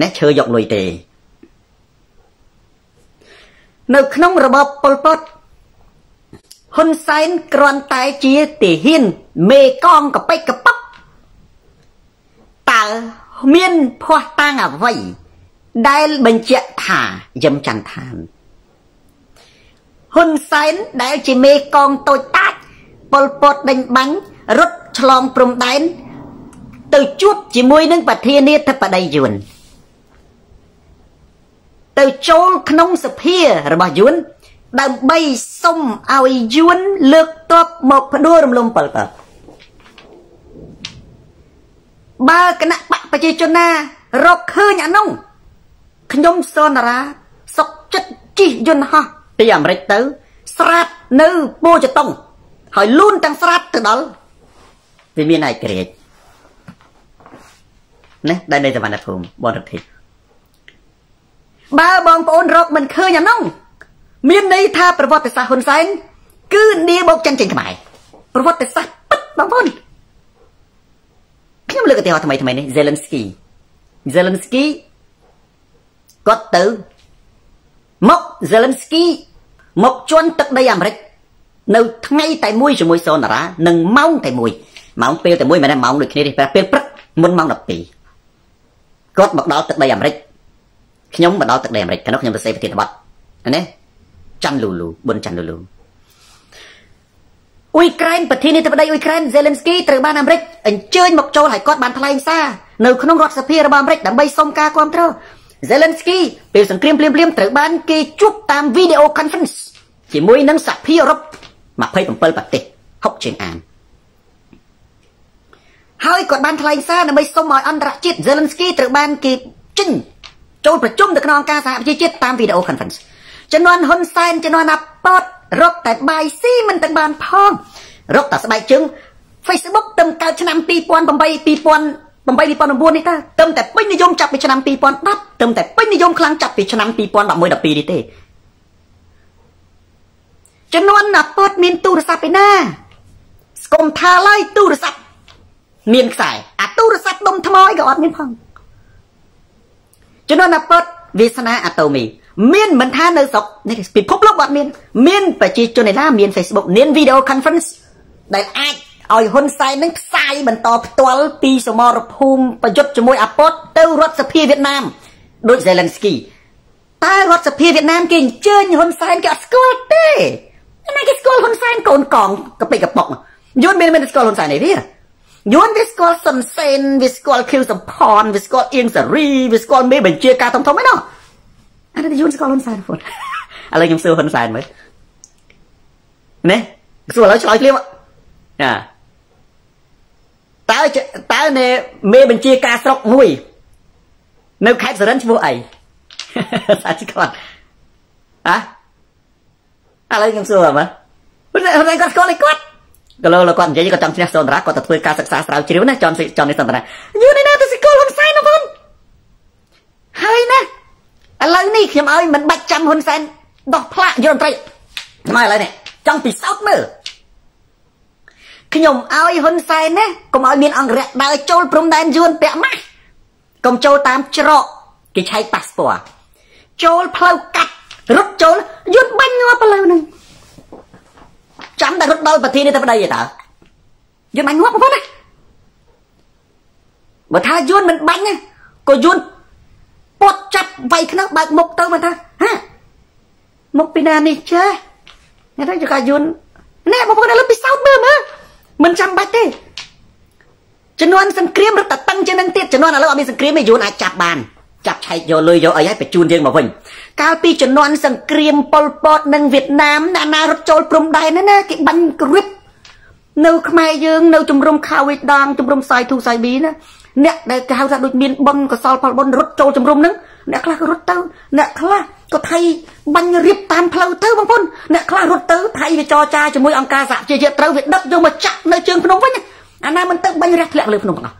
ណែឈើយកលុយទេ នៅក្នុងរបបប៉ុលពតហ៊ុនសែនគ្រាន់តែជាទាហាន មេកងកប៉ិចកប៉ុកតើមានភ័ស្តុតាងអ្វី ដែលបញ្ជាក់ថាយមចន្ទឋានហ៊ុនសែនដែលជាមេកងតូចតាចប៉ុលពតដេញបាញ់រត់ឆ្លងព្រំដែនទៅជួបជាមួយនឹងប្រធានាធិបតីយួន ទៅចូលក្នុងសភារបស់យួនដើម្បីសុំឲ្យយួនលើកតបមកផ្ដួលរំលំប៉ុលពតបើគណៈបកប្រជាជនណារកឃើញអានោះខ្ញុំសនរាសុកចិត្តជិះយន្តហោះពីអាមេរិកទៅ ស្រាតនៅពូចតុងហើយលូនទាំងស្រាតទៅដល់វាមានឯករាជ្យណាដែលនៃសវណ្ណភូមិបនរដ្ឋិ បើបងប្អូនរកមិនឃើញអានោះមានន័យថាប្រវត្តិសាស្ត្រហ៊ុនសែនគឺនីបោកចិនចេញខ្មែរប្រវត្តិសាស្ត្រពិតបងប្អូនខ្ញុំលើកឧទាហរណ៍ថ្មីថ្មីនេះ Zelensky Zelensky គាត់ទៅមក Zelensky មកជន់ទឹកដីអាមេរិកនៅថ្ងៃតែមួយជាមួយសូនារានិងម៉ោងតែមួយម៉ោងពេលតែមួយមិនមែនម៉ោងដូចគ្នាទេពេលព្រឹកមុនម៉ោង12គាត់មកដល់ទឹកដីអាមេរិក ខ្ញុំមកដល់ទឹកដីអាមេរិកក្នុងខ្ញុំទៅសេប្រធានបတ်ណាច័ន្ទលូលូប៊ុនច័ន្ទលូលូអ៊ុយក្រែនប្រធានាធិបតីអ៊ុយក្រែនសេលិនស្គីត្រូវបានអាមេរិកអញ្ជើញមកចូលហើយគាត់បានថ្លែងសារនៅក្នុងរដ្ឋសភារបស់អាមេរិកដើម្បីសុំការគ្រប់គ្រង Zelensky ពេលសង្គ្រាមភ្លាមៗត្រូវបានគេជួបតាម video conference ជាមួយនឹងសហភាពអឺរ៉ុប27ប្រទេស6ជាងអានហើយគាត់បានថ្លែងសារដើម្បីសុំឲ្យអន្តរជាតិ Zelensky ត្រូវបានគេចេញ ចូលប្រជុំទៅក្នុងអង្គការសហប្រជាជាតិតាម video conference ចំនួនហ៊ុនសែនចំនួនអាប៉តរកតែបាយស៊ីមិនទាំងបានផងរកតែស្បែកជើង Facebook ទៅកើតឆ្នាំ2008 2000 8 2009នេះតើទៅតែពេញនិយមចាប់ពីឆ្នាំ2010ទៅតែពេញនិយមខ្លាំងចាប់ពីឆ្នាំ2011 12នេះទេចំនួនណាពតមានទូរស័ព្ទឯណាស្គមថាឡើយទូរស័ព្ទមានខ្សែអាទូរស័ព្ទដុំថ្មក៏អត់មានផង ចំនួនណាពតវាសនាអាតូមីមានមិនថានៅស្រុកនេះពិភពលោកអត់មានមានប្រជាជនឯណាមាន Facebook មាន video conference ដែលអាចឲ្យហ៊ុនសែននឹងផ្សាយបន្តផ្ទាល់ពីសមរភូមិប្រយុទ្ធជាមួយអាប៉ុតទៅរដ្ឋសភាវៀតណាមដូច Zelensky តើរដ្ឋសភាវៀតណាមគេអញ្ជើញហ៊ុនសែនគេអត់ស្គាល់ទេណាគេស្គាល់ហ៊ុនសែនកូនកងកពិកកប៉ុកយួនមានមានស្គាល់ហ៊ុនសែនទេវា យួនវាស្គាល់សុនសេនវាស្គាល់ខៀវសំផនវាស្គាល់អៀងសារីវាស្គាល់មេបញ្ជាការធំធំឯណោះអានេះយួនស្គាល់ហ៊ុនសែនហ្វូនឥឡូវខ្ញុំសួរហ៊ុនសែនមើលណាសួរឥឡូវឆ្លើយភ្លាមណាតើតើនៃមេបញ្ជាការស្រុកមួយ នៅខេត្តសរិនឈ្មោះអីសាច់គាត់ហ៎ឥឡូវខ្ញុំសួរមើលហ្នឹងគាត់ស្គាល់ឯគាត់ ក៏លោកគាត់និយាយគាត់ចង់ឈ្នះសន្តារាគាត់ទៅធ្វើការសិក្សាស្រាវជ្រាវណាចង់ចង់នេះសន្តារាយូរនេះណាទៅស្គាល់ហ៊ុនសែនបងហើយណាឥឡូវនេះខ្ញុំឲ្យមិនបាច់ចាំហ៊ុនសែនដោះផ្លាកយន្តត្រីមកឥឡូវនេះចង់ពិសោធន៍មើលខ្ញុំឲ្យហ៊ុនសែនណាកុំឲ្យមានអង្គរៈដើរចូលព្រំដែនយួនពាក់ម៉ាស់កុំចូលតាមច្រកគេឆែកប៉ាសពតចូលផ្លូវកាត់រត់ចូលយួនបាញ់ងាប់ផ្លូវហ្នឹង ចាំតែរត់ដល់ប្រធានាធិបតីឯតើយួនបាញ់ងាប់បងប្អូនណាបើថាយួនមិនបាញ់ណាក៏យួនពត់ចាប់វាយខ្នោះបើកមុខទៅបើថាហាមុខពីណានេះចេះអ្នកទៅចកាយួនណែបងប្អូនលើពិសោធន៍មើលមើលមិនចាំបាច់ទេចំនួនសង្គ្រាមរត់តែតឹងជាងនឹងទៀតចំនួនឥឡូវអត់មានសង្គ្រាមទេយួនអាចចាប់បានចាប់ឆែកយកលុយយកអីហើយបញ្ជូនយើងមកវិញ កាលពីចំនួនសង្គ្រាមប៉ុលពតនិងវៀតណាមអ្នកណារត់ចូលព្រំដែនណាណាគេបាញ់គ្រិបនៅខ្មែរយើងនៅជំរំខាវិដងជំរំសាយធូសាយប៊ីណាអ្នកដែលគេហៅថាដូចមានបុណ្យកសលផលបុណ្យរត់ចូលជំរំហ្នឹងអ្នកខ្លះក៏រត់ទៅអ្នកខ្លះក៏ថៃបាញ់រៀបតាមផ្លូវទៅបងប្អូនអ្នកខ្លះរត់ទៅថៃវាចរចាជាមួយអង្គការសហជីវជាតិត្រូវវាដឹកយកមកចាក់នៅជើងភ្នំវិញអាណាមិនទៅបាញ់រះធ្លាក់លើភ្នំទាំងអស់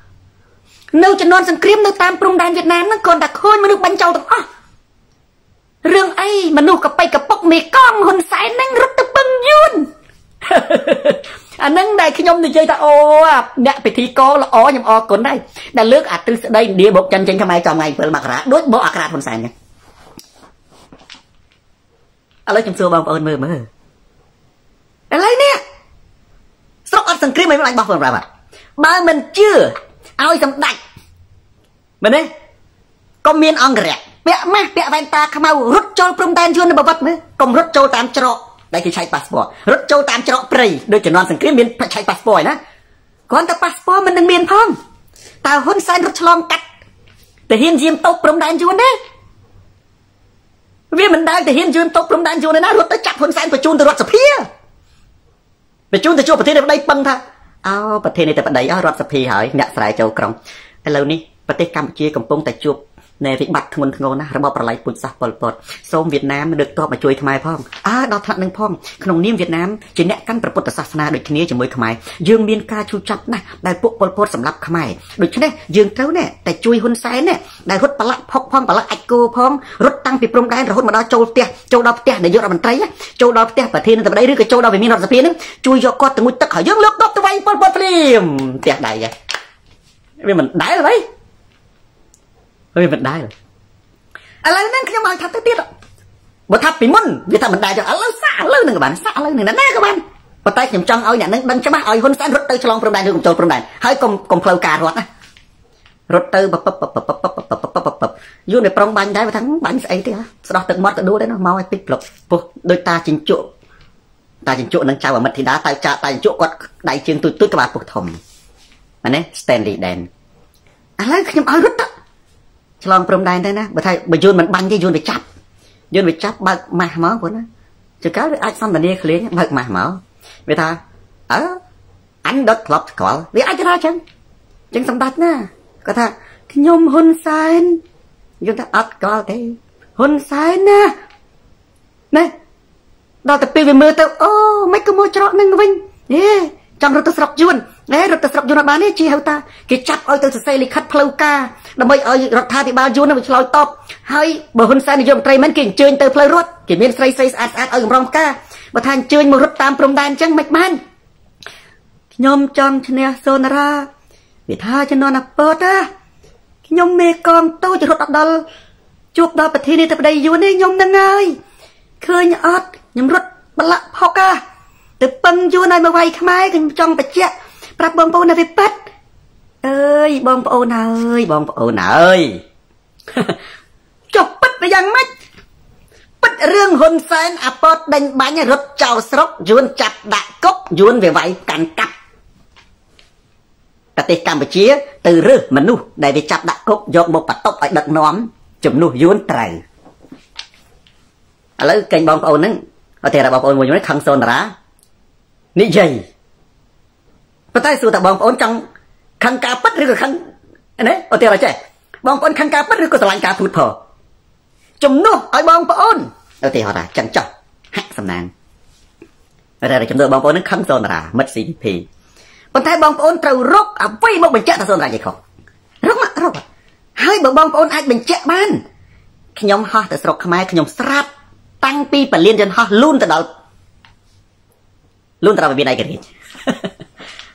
នៅចំនួនសង្គ្រាមនៅតាមព្រំដែនវៀតណាមហ្នឹងគាត់តែឃើញមនុស្សបាញ់ចោលទាំងអស់ រឿងអីមនុស្សកប៉ៃកពុកមេកងហ៊ុនសែនហ្នឹងរត់ទៅពឹងយួនអានឹងដែលខ្ញុំនិយាយថាអូអ្នកពិធីកល្អខ្ញុំអរគុណដែរដែលលើកអាទ្រឹស្ដីឥណ្ឌាបុកចិនចេញខ្មែរចំថ្ងៃ7មករាដូចបកអាក្រាតហ៊ុនសែនហ្នឹងឥឡូវខ្ញុំសួរបងប្អូនមើលមើលឥឡូវនេះស្រុកអត់សង្គ្រាមមិនអាចបោះខ្លួនប្រាប់បើមិនជឿឲ្យសម្ដេចមែនទេក៏មានអង្គរៈ ពាក់ម៉ាស់ពាក់វ៉ែនតាខ្មៅរត់ចូលព្រំដែនយួននៅបវត្តមើលកុំរត់ចូលតាមច្រកដែលគេឆែកប៉ាសពតរត់ចូលតាមច្រកព្រៃដូចជំនាន់សង្គ្រាមមានឆែកប៉ាសពតណាគ្រាន់តែប៉ាសពតមិននឹងមានផងតើហ៊ុនសែនរត់ឆ្លងកាត់ទៅហ៊ានយាមតោកព្រំដែនយួនទេវាមិនដែលទៅហ៊ានយួនតោកព្រំដែនយួនទេណារត់ទៅចាប់ហ៊ុនសែនបញ្ជូនទៅរដ្ឋសភាបញ្ជូនទៅជួបប្រធានាធិបតីពឹងថាអោប្រធានាធិបតីអស់រដ្ឋសភាហើយអ្នកស្រែចូលក្រុងឥឡូវនេះប្រទេសកម្ពុជាកំពុងតែជួប នៃវិបត្តិធ្ងន់ធ្ងរណាស់របបប្រល័យពូជសាសន៍ប៉ុលពតសូមវៀតណាមលើកតបមកជួយខ្មែរផងអើដល់ថ្នាក់នឹងផងក្នុងនាមវៀតណាមជាអ្នកកាន់ព្រះពុទ្ធសាសនាដូចគ្នាជាមួយខ្មែរយើងមានការជួចាប់ណាស់ដែលពួកប៉ុលពតសម្រាប់ខ្មែរដូច្នេះយើងត្រូវណែតែជួយហ៊ុនសែនណែដែលរត់ប្រឡាក់ផុកផងប្រឡាក់អាចគោផងរត់តាំងពីព្រំដែនរហូតមកដល់ចូលផ្ទះចូលដល់ផ្ទះនាយករដ្ឋមន្ត្រីចូលដល់ផ្ទះប្រធាននាយករដ្ឋមន្ត្រីឬក៏ចូលដល់វិមានរដ្ឋសភានឹងជួយយកគាត់ទៅងុយទឹកហើយយើងលើកដបទៅវាយប៉ុលពតភ្លាមផ្ទះដៃវាមិនដែលអ្វី វាមិនដែលឥឡូវហ្នឹងខ្ញុំឲ្យថាទៅទៀតបើថាពីមុនវាថាមិនដែលឥឡូវសាក់ឥឡូវហ្នឹងក៏បានសាក់ឥឡូវហ្នឹងណាក៏បានប៉ុន្តែខ្ញុំចង់ឲ្យអ្នកនឹងដឹងច្បាស់ឲ្យហ៊ុនសែនរត់ទៅឆ្លងព្រំដែនឬកុំចូលព្រំដែនហើយកុំកុំផ្លូវការរដ្ឋណារត់ទៅបបបបបបបបបយូរនៅប្រុងបាញ់ដែរថាបាញ់ស្អីទេស្ដោះទឹកមាត់ក៏ដួលដែរមកឲ្យពេចភ្លុកពុះដោយតាចិញ្ចក់តាចិញ្ចក់នឹងចៅអមិតធីតាតៅចាតាចិញ្ចក់គាត់ដៃជើងទុយទុយក្បាលពុះធំអានេះ Stanley Dan ឥឡូវខ្ញុំឲ្យរត់ទៅ ឆ្លងព្រំដែនទៅណាបើថាបើយួនមិនបាញ់ទេយួនទៅចាប់យួនទៅចាប់បើកម៉ាស់មកព្រោះណាចកាលវាអាចសន្តានាឃ្លាញបើកម៉ាស់មកវាថាអើអញដុតធ្លាប់ស្គាល់វាអាចថាអញ្ចឹងអញ្ចឹងសម្ដេចណាគាត់ថាខ្ញុំហ៊ុនសែនយល់ថាអត់ស្គាល់ទេហ៊ុនសែនណាណែដល់តែពេលវាមើលទៅអូមិនក៏មកច្រកនឹងវិញហេ ចង់រត់ទៅស្រុកយួនណែរត់ទៅស្រុកយួនអត់បានទេជាហៅតាគេចាប់ឲ្យទៅសរសេរលិខិតផ្លូវការដើម្បីឲ្យរដ្ឋាភិបាលយួននឹងឆ្លើយតបហើយបើហ៊ុនសែននាយករដ្ឋមន្ត្រីមិនគេអញ្ជើញទៅផ្លូវរត់គេមានស្រីស្រីស្អាតស្អាតឲ្យកម្រងផ្កាបើថាអញ្ជើញមករត់តាមព្រំដែនអញ្ចឹងមិនបានខ្ញុំចង់ឈ្នះសូនារាវាថាជំនាន់អពតណាខ្ញុំមេកងតូចរត់ដល់ជួបដល់ប្រធានាធិបតីយួននេះខ្ញុំនឹងហើយឃើញអត់ខ្ញុំរត់បលាក់ផុកអា ទៅពឹងយួនឲ្យមកវាយខ្មែរខ្ញុំចង់បញ្ជាក់ប្រាប់បងប្អូនថាវាប៉ិតអើយបងប្អូនអើយបងប្អូនអើយចុះប៉ិតទៅយ៉ាងម៉េចប៉ិតរឿងហ៊ុនសែនអាពតដេញបាញ់រត់ចោលស្រុកយួនចាប់ដាក់គុកយួនវាវាយកាន់កាប់ប្រទេសកម្ពុជា ទៅរើសមនុស្សដែលវាចាប់ដាក់គុកយកមកបន្ទប់ឲ្យដឹកនាំជំនួសយួនត្រូវឥឡូវកេញបងប្អូនហ្នឹងអត់ទេបងប្អូនមួយនេះខឹងសូនតារា និយាយប៉ុន្តែសួរតើបងប្អូនចង់ខឹងការពិតឬក៏ខឹងណាអត់ទេអត់ចេះបងប្អូនខឹងការពិតឬក៏ស្រឡាញ់ការធូតផលជំនួសឲ្យបងប្អូនអត់ទេអត់ថាចឹងចោះហាក់សំណាងតែចំនួនបងប្អូននឹងខឹងសូនតារាមិត្ត CPP ប៉ុន្តែបងប្អូនត្រូវរកអ្វីមកបញ្ជាក់ថាសូនរាជឯខុសរកមករកហើយបើបងប្អូនអាចបញ្ជាក់បានខ្ញុំហោះទៅស្រុកខ្មែរខ្ញុំស្រាប់តាំងពីពលានយន្តហោះលូនទៅដល់ លូនទៅដល់វិមានឯករាជ្យ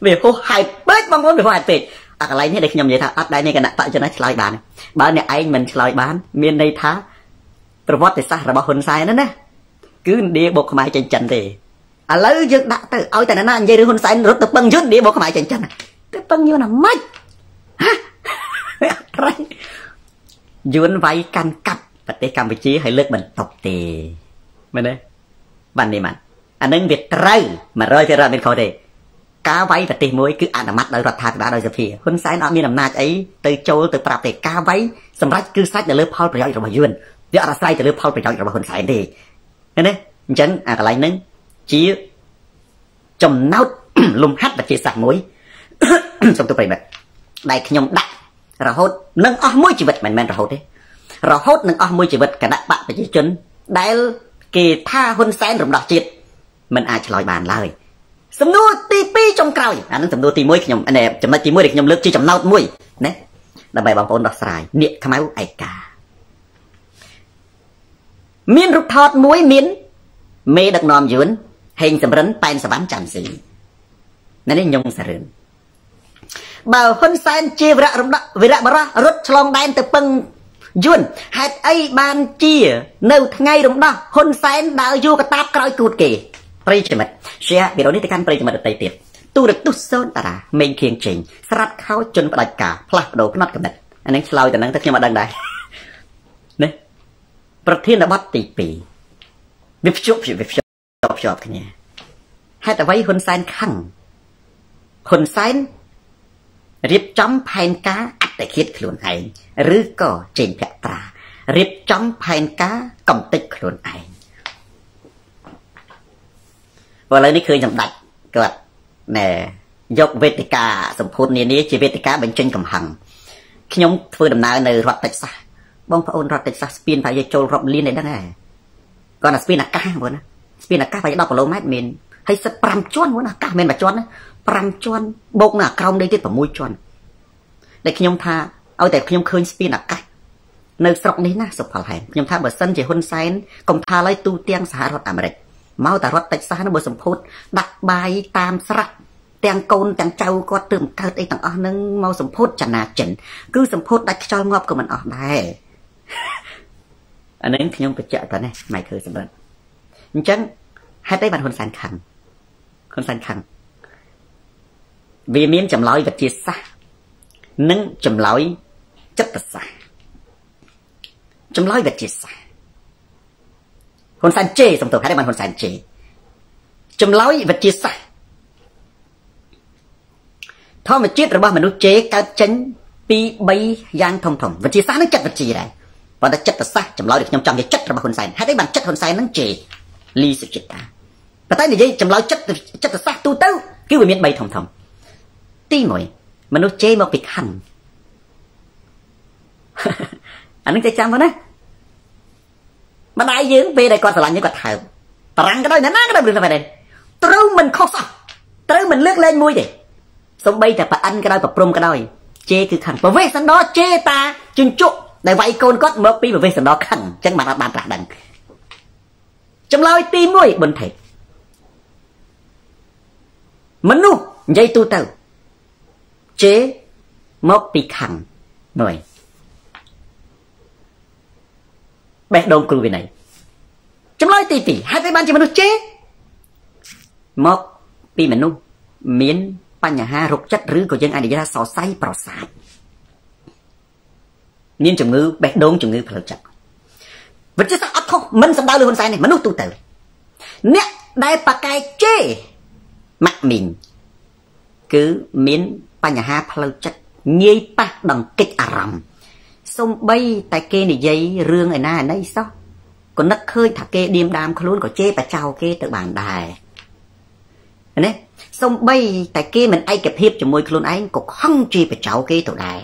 វាហោះហែកពេកបងប្អូនវាហោះហែកពេកអាកន្លែងនេះដែលខ្ញុំនិយាយថាអត់ដែរនៃគណៈបច្ចុប្បន្នឆ្លើយបានបើអ្នកឯងមិនឆ្លើយបានមានន័យថាប្រវត្តិសាស្ត្ររបស់ហ៊ុនសែនហ្នឹងណាគឺឥណ្ឌាបុកខ្មែរចិញ្ចឹនទេឥឡូវយើងដាក់ទៅឲ្យតែណានិយាយរឿងហ៊ុនសែនរត់ទៅពឹងយន្តនេះមកខ្មែរចិញ្ចឹងទៅពឹងយន្តអាម៉េចហាត្រៃយន្តវាយកាន់កាប់ប្រទេសកម្ពុជាឲ្យលើកបន្ទប់ទេមែនទេបាននេះបាន អានឹងវាត្រូវ100%មានខុសទេការវាយប្រទេសមួយគឺអនុម័តដោយរដ្ឋាភិបាលដោយសភាហ៊ុនសែនអត់មានអំណាចអីទៅចូលទៅប្រាប់ទេការវាយសម្រាប់គឺសាច់នៅលើផលប្រយោជន៍របស់យួនវាអត់អាស្រ័យទៅលើផលប្រយោជន៍របស់ហ៊ុនសែនទេឃើញទេអញ្ចឹងអាកន្លែងហ្នឹងជាចំណោតលំហាត់វិទ្យាសាស្ត្រមួយសូមទូប្រិមិត្តដែលខ្ញុំដាក់រហូតនឹងអស់មួយជីវិតមិនមែនរហូតទេរហូតនឹងអស់មួយជីវិតគណៈបកប្រជាជនដែលគេថាហ៊ុនសែនរំដោះជាតិ មិនអាចឆ្លើយបានឡើយសំណួរទី2ចុងក្រោយអានឹងសំណួរទី1ខ្ញុំចំណុចទី1ដែលខ្ញុំលើកជាចំណោទមួយណាដើម្បីបងប្អូនដោះស្រាយនាគខ្មៅឯកាមានរូបថតមួយមានមេដឹកនាំយួនហេងសំរិនប៉ែនសវណ្ណចាំស៊ីនេះញងសរឿនបើហ៊ុនសែនជាវរៈរំដវីរៈបរោះរត់ឆ្លងដែនទៅពឹងយួនហេតុអីបានជា នៅថ្ងៃរំដោះហ៊ុនសែនដើរយកកតាបក្រោយគូតគេ ប្រិយមិត្ត share វីដេអូនេះទៅកាន់ប្រិយមិត្តដទៃទៀតទូរទស្សន៍សូនតារាមេងខៀងចេញស្រាប់ខោជន់ផ្ដាច់ការផ្លាស់ប្ដូរផ្នត់កំណត់អានេះឆ្លើយទៅនឹងតែខ្ញុំអត់ដឹងដែរនេះប្រធានបទទី2វាភ្ជាប់វាភ្ជាប់ភ្ជាប់គ្នាហេតុអ្វីហ៊ុនសែនខឹងហ៊ុនសែនរៀបចំផែនការអត្តឃាតខ្លួនឯងឬក៏ចេញភក្ត្រារៀបចំផែនការកំទេចខ្លួនឯង ព្រោះឥឡូវនេះឃើញសម្ដេចគាត់ណែយកវេទិកាសម្ពុតនានាជាវេទិកាបញ្ចេញកំហឹងខ្ញុំធ្វើដំណើរនៅរដ្ឋតិចសាសបងប្អូនរដ្ឋតិចសាសស្ពានប្រហែលចូលរាប់លានឯដឹងហ៎គាត់ថាស្ពានអាកាសបងណាស្ពានអាកាសប្រហែល10គីឡូម៉ែត្រមានហើយសិត5ជាន់បងណាអាកាសមិនមែន1ជាន់ណា5ជាន់បូកនៅអាក្រោមដីទៀត6ជាន់ដែលខ្ញុំថាឲ្យតែខ្ញុំឃើញស្ពានអាកាសនៅស្រុកនេះណាសុផលហែមខ្ញុំថាបើសិនជាហ៊ុនសែនកុំថាឡើយទូទាំងសហរដ្ឋអាមេរិក មកតែរដ្ឋតិចសាសនោះបើសម្ពុតដាក់បាយតាមស្រះទាំងកូនទាំងចៅគាត់ទើបកើតអីទាំងអស់ហ្នឹងមកសម្ពុតចនាចិនគឺសម្ពុតដាច់ខ្យល់ងាប់ក៏មិនអស់ដែរអានេះខ្ញុំបញ្ជាក់តែនេះម៉ៃឃើសម្រាប់អញ្ចឹងហេតុអីបានហ៊ុនសែនខឹងហ៊ុនសែនខឹងវាមានចម្លើយវិទ្យាសាស្ត្រនិងចម្លើយចិត្តសាស្ត្រចម្លើយវិទ្យាសាស្ត្រ ហ៊ុនសែនជេសំទោសហេតុបានហ៊ុនសែនជេចម្លើយវិទ្យាសាស្ត្រធម្មជាតិរបស់មនុស្សជេកើតចេញពី3យ៉ាងធំធំវិទ្យាសាស្ត្រនឹងចិត្តវិទ្យាដែរប៉ុន្តែចិត្តសាស្ត្រចម្លើយដែលខ្ញុំចង់និយាយចិត្តរបស់ហ៊ុនសែនហេតុអីបានចិត្តហ៊ុនសែននឹងជេលីសុចិត្តតាប៉ុន្តែនិយាយចម្លើយចិត្តចិត្តសាស្ត្រទូទៅគឺវាមាន3ធំធំទី1មនុស្សជេមកពីខណ្ឌអានឹងតែចាំមកណា ម្ដាយយើងពេលដែលគាត់ស្រឡាញ់យើងគាត់ថើបបារាំងក៏ដោយណាក៏ដោយរឿងតែដែរត្រូវមិនខុសអស់ត្រូវមិនលើកលែងមួយទេសំបីតែប្រអិនក៏ដោយប្រព្រំក៏ដោយជេគឺខឹងប្រវេសន្តរជេតាជញ្ជក់ដែលវាយកូនគាត់មកពីប្រវេសន្តរខឹងអញ្ចឹងបានអត់បានប្រាស់ដឹងចម្លើយទី1បុនថេមនុស្សនិយាយទូទៅជេមកពីខឹងមួយ បេះដូងគ្រូវិន័យចម្លើយទី2ហេតុអីបានជាមនុស្សជេមកពីមនុស្សមានបញ្ហារោគចិត្តឬក៏យើងអាចនិយាយថាសរសៃប្រសាទមានជំងឺបេះដូងជំងឺផ្លូវចិត្តវិទ្យាសាស្ត្រអត់ខុសមិនសំដៅលើហ៊ុនសែនទេមនុស្សទូទៅអ្នកដែលបកកែជេម៉ាក់មីងគឺមានបញ្ហាផ្លូវចិត្តងាយប៉ះដង្កេចអារម្មណ៍ សំបីតែគេនិយាយរឿងឯណាឯណីសោះក៏នឹកឃើញថាគេឌៀមដាមខ្លួនក៏ជេរបចោគេទៅបានដែរណាសំបីតែគេមិនឯកភាពជាមួយខ្លួនឯងក៏ខឹងជេរបចោគេទៅដែរ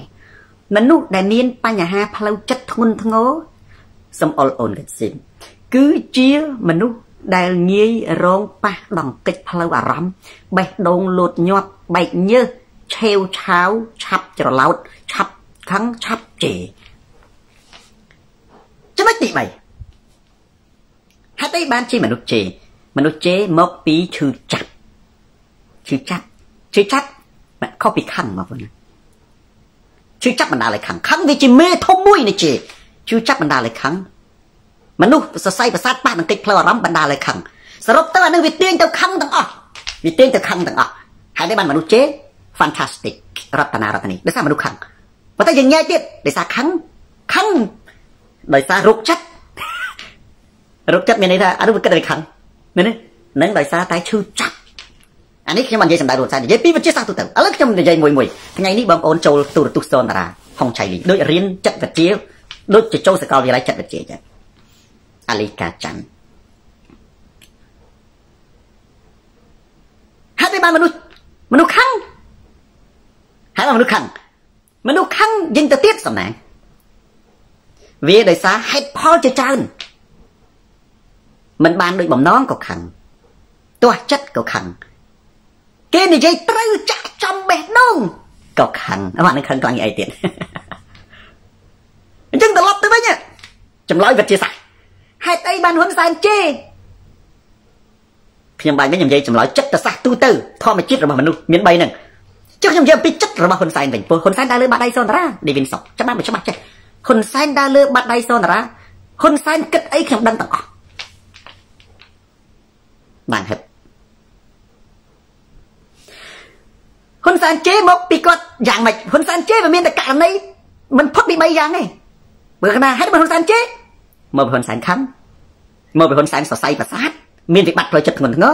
មនុស្សដែលមានបញ្ហាផ្លូវចិត្តធ្ងន់ធ្ងរសំអល់អូនកសិនគឺជាមនុស្សដែលងាយរងប៉ះដង្កេចផ្លូវអារម្មណ៍បេះដូងលោតញាប់បែកញើសឆេវឆាវឆាប់ច្រឡោតឆាប់ខឹងឆាប់ជេរ ចំណុចទី3ហេតុអីបានជាមនុស្សជេរមនុស្សជេរមកពីឈឺចាប់ឈឺចាប់ឈឺចាប់ខុសពីខឹងមកវិញឈឺចាប់បណ្ដាលឲ្យខឹងខឹងវាជាមេធំមួយនៃជេរឈឺចាប់បណ្ដាលឲ្យខឹងមនុស្សសរសៃប្រសាទប៉ះនឹងកិច្ចផ្លូវអារម្មណ៍បណ្ដាលឲ្យខឹងសរុបទៅអានឹងវាទាញទៅខឹងទាំងអស់វាទាញទៅខឹងទាំងអស់ហើយនេះបានមនុស្សជេរ fantastic រតនារតនីដោយសារមនុស្សខឹងប៉ុន្តែយើងញ៉ែទៀតដោយសារខឹងខឹង ដោយសាររុកចិត្តរុកចិត្តមានន័យថាអានោះវាគិតតែខឹងមែនទេនឹងដោយសារតែឈឺចាប់អានេះខ្ញុំមិននិយាយសម្ដៅរួមសានិយាយពីវិទ្យាសាស្ត្រទូទៅឥឡូវខ្ញុំនិយាយមួយមួយថ្ងៃនេះបងប្អូនចូលទូរទស្សន៍សនតារាហុងឆៃលីដូចរៀនចិត្តវិទ្យាដូចជាចូលសាកលវិទ្យាល័យចិត្តវិទ្យាចឹងអាលីកាច័ន្ទហើយបានមនុស្សមនុស្សខឹងហើយមនុស្សខឹងមនុស្សខឹងយិញទៅទៀតសំណាង វាដោយសារហេតុផលជាច្រើនមិនបានដូចបំណងក៏ខឹងទាស់ចិត្តក៏ខឹងគេនិយាយត្រូវចាក់ចំបេះដូងក៏ខឹងអានេះខឹងខ្លាំងអីទៀតអញ្ចឹងត្រឡប់ទៅវិញចម្លើយវិទ្យាសាស្ត្រហេតុអីបានហ៊ុនសែនជេរខ្ញុំបាញ់វិញខ្ញុំនិយាយចម្លើយចិត្តសាស្ត្រទូទៅធម្មជាតិរបស់មនុស្សមាន3ហ្នឹងចុះខ្ញុំនិយាយពីចិត្តរបស់ហ៊ុនសែនវិញព្រោះហ៊ុនសែនដើរលើបាតដៃសនតារាឌីវិនសុកច្បាស់មិនច្បាស់ចេះ ហ៊ុនសែនដើរលើបាតដៃសនតារាហ៊ុនសែនគិតអីខ្ញុំដឹងទាំងអស់បានហិតហ៊ុនសែនជេរមកពីគាត់យ៉ាងម៉េចហ៊ុនសែនជេរវាមានតែករណីមិនផុតពី3យ៉ាងទេបើកណាហេតុបើហ៊ុនសែនជេរមកពីហ៊ុនសែនខំមកពីហ៊ុនសែនសរសៃប្រសាទមានវិបត្តិផ្លូវចិត្តធ្ងន់ធ្ង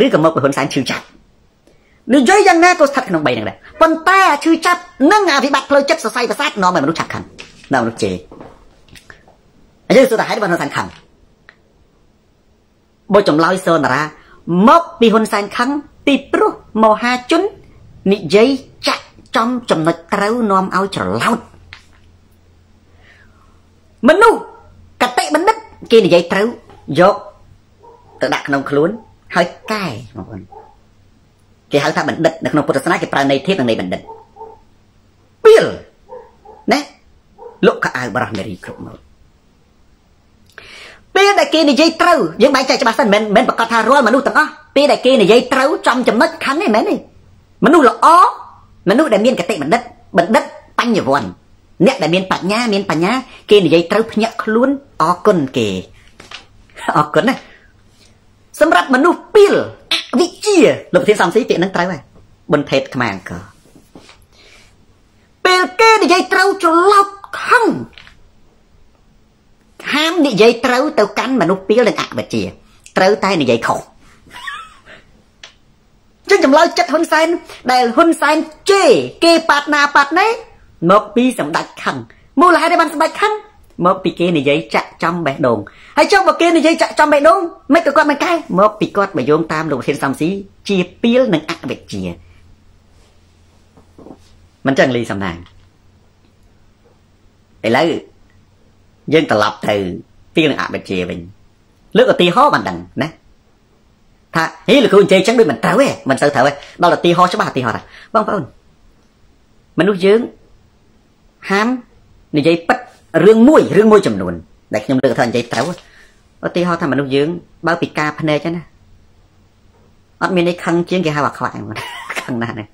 រឬក៏មកពីហ៊ុនសែនឈឺចាប់ និយាយយ៉ាងណាក៏ស្ថិតក្នុង3ហ្នឹងដែរប៉ុន្តែឈឺចាប់និងអភិបត្តិផ្លូវចិត្តសរសៃប្រសាទនាំឲ្យមនុស្សឆាប់ខឹងនាំមនុស្សជេរអញ្ចឹងសួរថាហេតុបើហ៊ុនសែនខឹងបើចម្លើយសនារាមកពីហ៊ុនសែនខឹងពីព្រោះមហាជននិយាយចាក់ចំចំណុចត្រូវនាំឲ្យច្រឡោតមនុស្សកតិបណ្ឌិតគេនិយាយត្រូវយកទៅដាក់ក្នុងខ្លួនហើយកែបងប្អូន គេហៅថាបណ្ឌិតនៅក្នុងពុទ្ធសាសនាគេប្រើន័យធៀបនឹងន័យបណ្ឌិតពីលណាលុកកៅបរោះនារីគ្រប់មកពេលដែលគេនិយាយត្រូវយើងបែងចែកច្បាស់សិនមិនមិនប្រកាសថារាល់មនុស្សទាំងអស់ពេលដែលគេនិយាយត្រូវចំចំណុចខណ្ឌទេមែនទេមនុស្សល្អមនុស្សដែលមានកតិបណ្ឌិតបណ្ឌិតបញ្ញវន្តអ្នកដែលមានបញ្ញាមានបញ្ញាគេនិយាយត្រូវភ្ញាក់ខ្លួនអរគុណគេអរគុណណាសម្រាប់មនុស្សពីលអ វិជ្ជាលោកប្រធានសំស៊ីពាក្យហ្នឹងត្រូវហើយបុនភេទខ្មែរអង្គពេលគេនិយាយត្រូវច្រឡោកខឹងហាមនិយាយត្រូវទៅកាន់មនុស្សពីលនិងអវិជ្ជាត្រូវតែនិយាយខុសចឹងចម្លើយចិត្តហ៊ុនសែនដែលហ៊ុនសែនជេរគេប៉ាត់ណាប៉ាត់ណេមកពីសម្ដេចខឹងមូលហេតុដែលបានសម្ដេចខឹង មកពីគេនិយាយចាក់ចំបេះដូងហើយចុះមកគេនិយាយចាក់ចំបេះដូងមិនក៏គាត់មិនកែមកពីគាត់បយោងតាមលោកធានសំស៊ីជាពីលនិងអវិជ្ជាមិនចឹងលីសំណាងឥឡូវយើងត្រឡប់ទៅពីលនិងអវិជ្ជាវិញលើកឧទាហរណ៍បានដឹងណាថាហេលោកគ្រូអញ្ជើញចឹងដូចមិនត្រូវទេមិនសូវត្រូវទេដល់ឧទាហរណ៍ច្បាស់ឧទាហរណ៍ថាបងប្អូនមនុស្សយើងហាមនិយាយពិត រឿងមួយរឿងមួយចំនួនដែលខ្ញុំលើកថានិយាយត្រូវឧទាហរណ៍ថាមនុស្សយើងបើពីការភ្នែកណាអត់មានអីខឹងជាងគេហៅអាខ្វាក់ខឹងណាស់ណា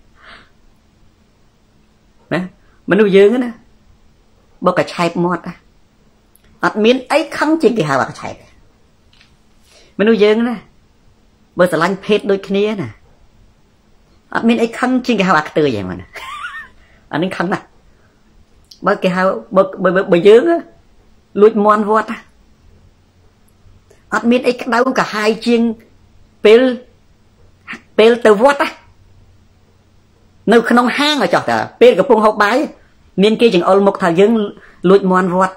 ណាមនុស្សយើងណាបើកឆែបមាត់អត់មានអីខឹងជាងគេហៅអាកឆែបមនុស្សយើងណាបើស្រឡាញ់ភេទដូចគ្នាណាអត់មានអីខឹងជាងគេហៅអាខ្ទើយហ្នឹងណាអានេះខឹងណាស់ បើគេហៅបើបើយើងលួចមន់វត្តអត់មានអីក្តៅកាហាយជាងពេលពេលទៅវត្តនៅក្នុងហាងចោះតាពេលកំពុងហូបបាយមានគេចង្អុលមុខថាយើងលួចមន់វត្ត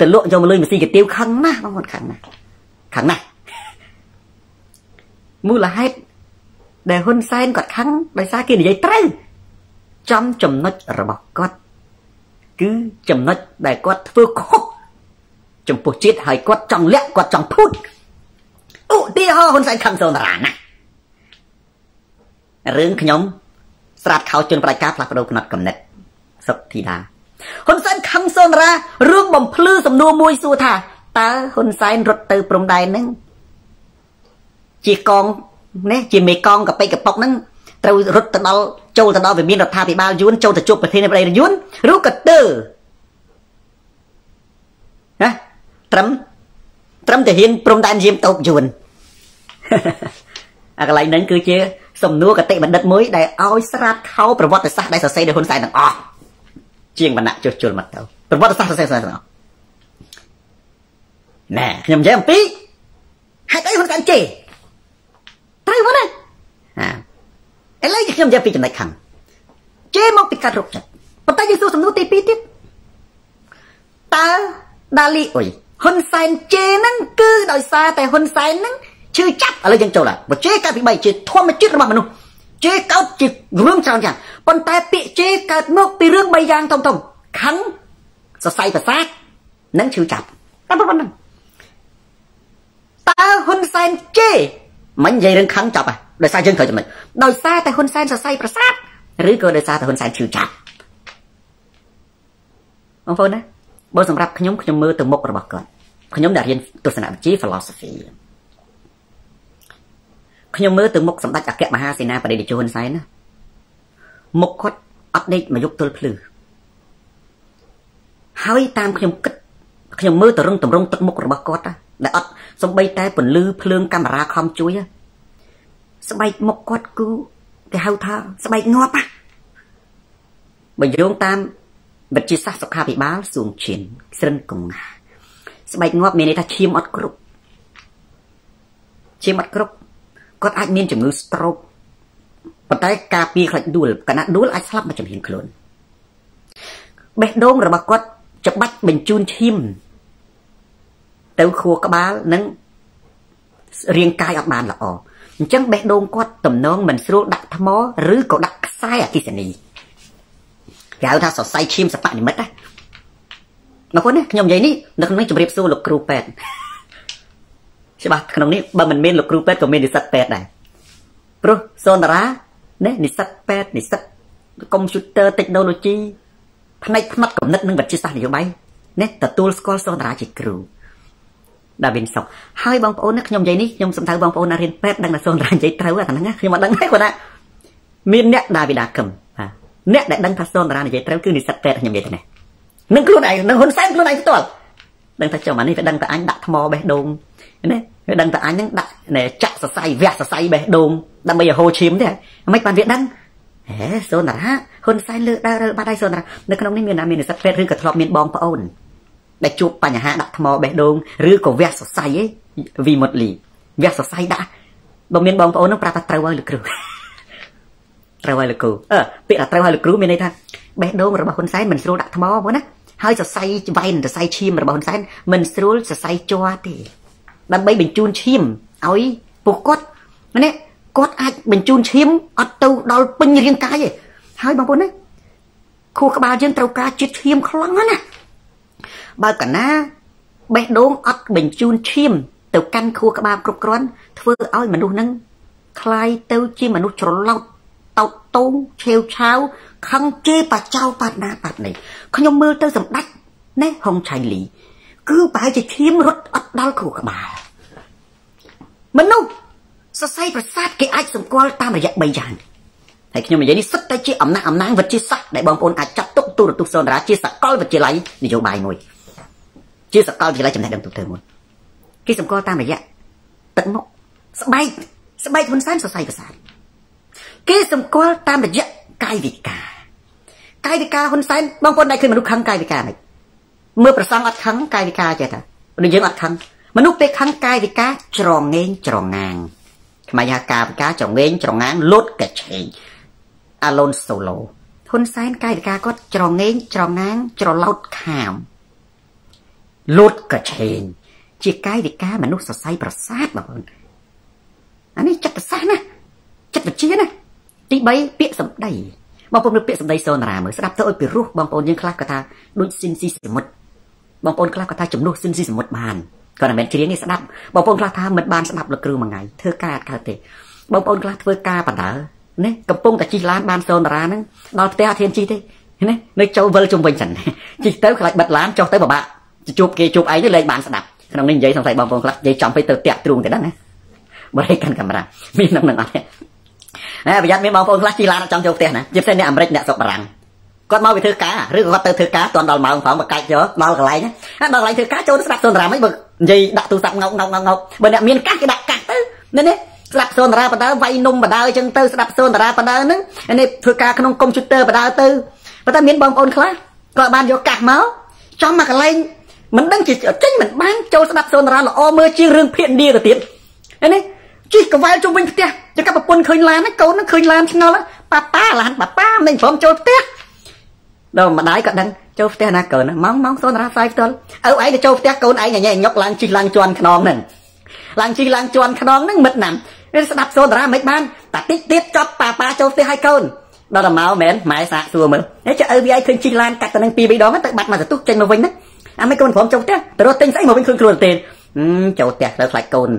ទៅលក់យកមកលុយម៉ាស៊ីនកាទៀវខឹងណាស់បងប្អូនខឹងណាស់ខឹងណាស់មូលហេតុដែលហ៊ុនសែនគាត់ខឹងដោយសារគេនិយាយត្រូវចំចំណុចរបស់គាត់ គឺចំណុចដែលគាត់ធ្វើខុសចំពោះជាតិហើយគាត់ចង់លាក់គាត់ចង់ភូតឧទាហរណ៍ហ៊ុនសែនខឹងសូនតារាណារឿងខ្ញុំស្រាតខោជន់ប្រជាការផ្លាស់ប្ដូរកំណត់កំណត់សុខធីតាហ៊ុនសែនខឹងសូនតារារឿងបំភ្លឺសំណួរមួយសួរថាតើហ៊ុនសែនរត់ទៅព្រំដែននឹងជាកងនេះជាមេកងកប៉ិកប៉ុកហ្នឹងត្រូវរត់ទៅដល់ ចូលទៅដល់វិមានរដ្ឋាភិបាលយួនចូលទៅជួបប្រធានាធិបតីយួនឬក៏ទៅណាត្រឹមត្រឹមតែហ៊ានព្រំដែនយាមតោកយួនអាកន្លែងហ្នឹងគឺជា សំណួរកតិបណ្ឌិតមួយដែលឲ្យស្រាតខោប្រវត្តិសាស្ត្រដែលសរសេរដោយហ៊ុនសែនទាំងអស់ជាងវណ្ណៈចុះជុលមកទៅប្រវត្តិសាស្ត្រសរសេរទាំងអស់ណែខ្ញុំនិយាយអំពីហេតុអីហ៊ុនសែនជេរត្រូវមកណា ឥឡូវខ្ញុំនិយាយពីចំណុចខាងជេរមកពីកាត់រុកចិត្តប៉ុន្តែយើងសួរសំណួរទី2ទៀតតើដាលីអុយហ៊ុនសែនជេរហ្នឹងគឺដោយសារតែហ៊ុនសែនហ្នឹងឈឺចាប់ឥឡូវយើងចូលឡាបើជេរកើតពី3ជាធម្មជាតិរបស់មនុស្សជេរកើតជារឿងច្រើនយ៉ាងប៉ុន្តែពាក្យជេរកើតមកពីរឿង3យ៉ាងធំធំខឹងសរសៃប្រសាទនិងឈឺចាប់តែប៉ុណ្្នឹងតើហ៊ុនសែនជេរ មិននិយាយរឿងខឹងចាប់ហ៎ដោយសារយើងត្រូវចំណុចដោយសារតែហ៊ុនសែនសរសៃប្រសាទឬក៏ដោយសារតែហ៊ុនសែនឈឺចាប់បងប្អូនណាបើសម្រាប់ខ្ញុំខ្ញុំមើលទៅមុខរបស់គាត់ខ្ញុំដែលរៀនទស្សនវិជ្ជា philosophy ខ្ញុំមើលទៅមុខសម្ដេចអគ្គមហាសេនាបតីតេជោហ៊ុនសែនណាមុខគាត់អត់ដេកមកយកទល់ភ្លឺហើយតាមខ្ញុំគិតខ្ញុំមើលទៅរឹងតម្រង់ទឹកមុខរបស់គាត់ដែលអត់ សំបីតែពន្លឺភ្លើងកាមេរ៉ាខំជួយស្បែកមុខគាត់គឺគេហៅថាស្បែកងាប់បើយោងតាមវិទ្យាសាស្ត្រសុខាភិបាលសួងឈៀនស្រិនកងណាស្បែកងាប់មានន័យថាឈាមអត់គ្រប់ឈាមអត់គ្រប់គាត់អាចមានជំងឺ stroke ប៉ុន្តែការពារខ្លាច់ដួលកណាដួលអាចស្លាប់មកជំហានខ្លួនបេះដូងរបស់គាត់ច្បាច់បញ្ជូនឈាម ទៅខួរក្បាលនិងរាងកាយអត់បានល្អអញ្ចឹងបេះដូងគាត់ទំនងមិនស្រួលដាក់ថ្មឬក៏ដាក់ខ្សែអគិសនីគេហៅថាសរសៃឈាមសបនិមិត្តណាមកគាត់នេះខ្ញុំនិយាយនេះនៅក្នុងនេះជម្រាបសួរលោកគ្រូពេទ្យច្បាស់ក្នុងនេះបើមិនមានលោកគ្រូពេទ្យក៏មាននិស្សិតពេទ្យដែរព្រោះសូនតារានេះនិស្សិតពេទ្យនិស្សិតកុំព្យូទ័រ technology ផ្នែកផ្នែកគំនិតនិងវិទ្យាសាស្ត្រនយោបាយនេះទទួលស្គាល់សូនតារាជាគ្រូ ដែលមានសុខហើយបងប្អូនខ្ញុំនិយាយនេះខ្ញុំសំដៅបងប្អូនណារៀនពេទ្យដឹងថាសូនតារានិយាយត្រូវអាហ្នឹងខ្ញុំអត់ដឹងទេគាត់ថាមានអ្នកដាវីដាកឹមបាទអ្នកដែលដឹងថាសូនតារានិយាយត្រូវគឺនិស្សិតពេទ្យខ្ញុំនិយាយទៅនេះនឹងខ្លួនឯងនឹងហ៊ុនសែនខ្លួនឯងផ្ទាល់ដឹងថាចំអានេះវាដឹងតែអញដាក់ថ្មបេះដូងណាវាដឹងតែអញហ្នឹងដាក់ចាក់សរសៃវះសរសៃបេះដូងដើម្បីឲ្យហូរឈាមទេមិនបានវាដឹងហេសូនតារាហ៊ុនសែនលើកដើរបាត់ហើយសូនតារានៅក្នុងនេះមានណាមាននិស្សិតពេទ្យឬក៏ធ្លាប់មានបងប្អូន ដែលជួបបញ្ហាដាក់ថ្មបេះដូងឬក៏វះសរសៃឯងវីមុតលីវះសរសៃដាក់បើមានបងប្អូននឹងប្រាប់ថាត្រូវហើយលោកគ្រូត្រូវហើយលោកគ្រូអឺពាក្យថាត្រូវហើយលោកគ្រូមានន័យថាបេះដូងរបស់ហ៊ុនសែនមិនស្រួលដាក់ថ្មបងណាហើយសរសៃវ៉ៃសរសៃឈាមរបស់ហ៊ុនសែនមិនស្រួលសរសៃជ័រទេដើម្បីបញ្ជូនឈាមឲ្យពួកគាត់នេះគាត់អាចបញ្ជូនឈាមអត់ទៅដល់ពេញរាងកាយទេហើយបងប្អូនណាខួរក្បាលយើងត្រូវការជាតិឈាមខ្លាំងណាស់ បើកណាបេះដូងអត់បញ្ជូនឈាមទៅកាន់ខួរក្បាលគ្រប់គ្រាន់ធ្វើឲ្យមនុស្សនឹងคล้ายទៅជាមនុស្សច្រឡោតតោតតូងឆេវឆាវខឹងជេរបចៅបាត់ណាបាត់នេះខ្ញុំមើលទៅសម្ដេចណែហុងឆៃលី គឺប្រហែលជាឈាមរត់អត់ដល់ខួរក្បាលមនុស្សសរសៃប្រសាទគេអាចសម្គាល់តាមរយៈ3យ៉ាងហើយខ្ញុំនិយាយនេះសិតតែជាអំណាចអំណាងវិទ្យាសាស្ត្រដែលបងប្អូនអាចចាត់ទុកទូរទស្សន៍សន្តារាជាសកលវិទ្យាល័យនយោបាយមួយ ជាសកលវិទ្យាល័យចំណេះដឹងទូទៅមួយគេសម្គាល់តាមរយៈទឹកមុខស្បែកស្បែកហ៊ុនសែនសរសៃប្រសាទគេសម្គាល់តាមរយៈកាយវិការកាយវិការហ៊ុនសែនបងប្អូនដែលឃើញមនុស្សខឹងកាយវិការនេះមើលប្រសងអត់ខឹងកាយវិការចេះថាមនុស្សយើងអត់ខឹងមនុស្សពេលខឹងកាយវិការច្រងែងច្រងាងខ្មែរហៅកាយវិការច្រងែងច្រងាងលុតកឆេងអាឡូនសូឡូហ៊ុនសែនកាយវិការគាត់ច្រងែងច្រងាងច្រឡោតខាម លុតកឆេងជាកាយវិការមនុស្សសរសៃប្រសាទបងប្អូនអានេះចិត្តសាស្ត្រណាចិត្តវិទ្យាណាទី3ពាក្យសម្ដីបងប្អូនមើលពាក្យសម្ដីសូនារាមើលស្ដាប់ទៅឲ្យពីរោះបងប្អូនយើងខ្លះក៏ថាដូចស៊ីនស៊ីសមុទ្របងប្អូនខ្លះក៏ថាចំនួនស៊ីនស៊ីសមុទ្របានក៏មិនមែនច្រៀងនេះស្ដាប់បងប្អូនខ្លះថាមិនបានស្ដាប់លោកគ្រូមួយថ្ងៃធ្វើការអត់កើតទេបងប្អូនខ្លះធ្វើការបដើណាកំពុងតែជិះឡានបានសូនារាហ្នឹងដល់ផ្ទះអត់ហ៊ានជិះទេណានៅចូលវិលជុំវិញសិនជិះទៅខ្លាចបិទឡានចុះទៅពិបាក ជួបគេជួបឯងទៅលែងបានស្ដាប់ក្នុងនេះនិយាយសង្ស័យបងប្អូនខ្លះនិយាយចំទៅទៅតាក់ទ្រូងទៅដឹងណាបើឲ្យកាន់កាមេរ៉ាមាននឹងនឹងអត់ណាប្រយ័ត្នមានបងប្អូនខ្លះជិះឡានអត់ចង់ចូលផ្ទះណាជាពិសេសអ្នកអាមេរិកអ្នកស្រុកបារាំងគាត់មកវាធ្វើការឬក៏គាត់ទៅធ្វើការតន់ដល់ម៉ោងផងបកាច់យកដល់កន្លែងណាដល់កន្លែងធ្វើការចូលស្ដាប់សូនរាមហីបើនិយាយដាក់ទូរស័ព្ទងោកងោកងោកបើអ្នកមានកាសគេដាក់កាសទៅនេះនេះស្ដាប់សូនរាបដើវាយនំបដើអញ្ចឹងទៅស្ដាប់សូនរាបដើហ្នឹងនេះធ្វើការក្នុងកុំព្យូទ័របដើទៅប៉ុន្តែមានបងប្អូនខ្លះក៏បានយកកាសមកចំមកកន្លែង មិនដឹងជាចេញមិនបានចូលស្ដាប់សូនរាល្អមើលជាងរឿងភាគឥណ្ឌាទៅទៀតនេះជិះកវែលជុំវិញផ្ទះចង្កាប្រពន្ធឃើញឡានកូននឹងឃើញឡានឆ្ងល់ប៉ាប៉ាឡានប៉ាប៉ាមិនព្រមចូលផ្ទះដល់ម្ដាយក៏ដឹងចូលផ្ទះណាកូនម៉ោងម៉ោងសូនរាផ្សាយផ្ទាល់ឪឯងទៅចូលផ្ទះកូនឯងញ៉ែញុកឡើងជិះឡើងជន់ខ្នងហ្នឹងឡើងជិះឡើងជន់ខ្នងហ្នឹងមិត្តណាំវាស្ដាប់សូនរាមិនបានតាតិចទៀតចប់ប៉ាប៉ាចូលផ្ទះឲ្យកូនដល់តែមកមែនម៉ែសាកសួរមើលនេះចៅឪវាឲ្យឃើញជិះឡានកាត់ទៅនឹង2 3ដងទៅបាត់មកទៅទុះចេញមកវិញណា អាមិនកូនព្រមចូលផ្ទះទៅរត់ទិញស្អីមកវិញខ្លួនខ្លួនទេចូលផ្ទះទៅខ្លាចកូន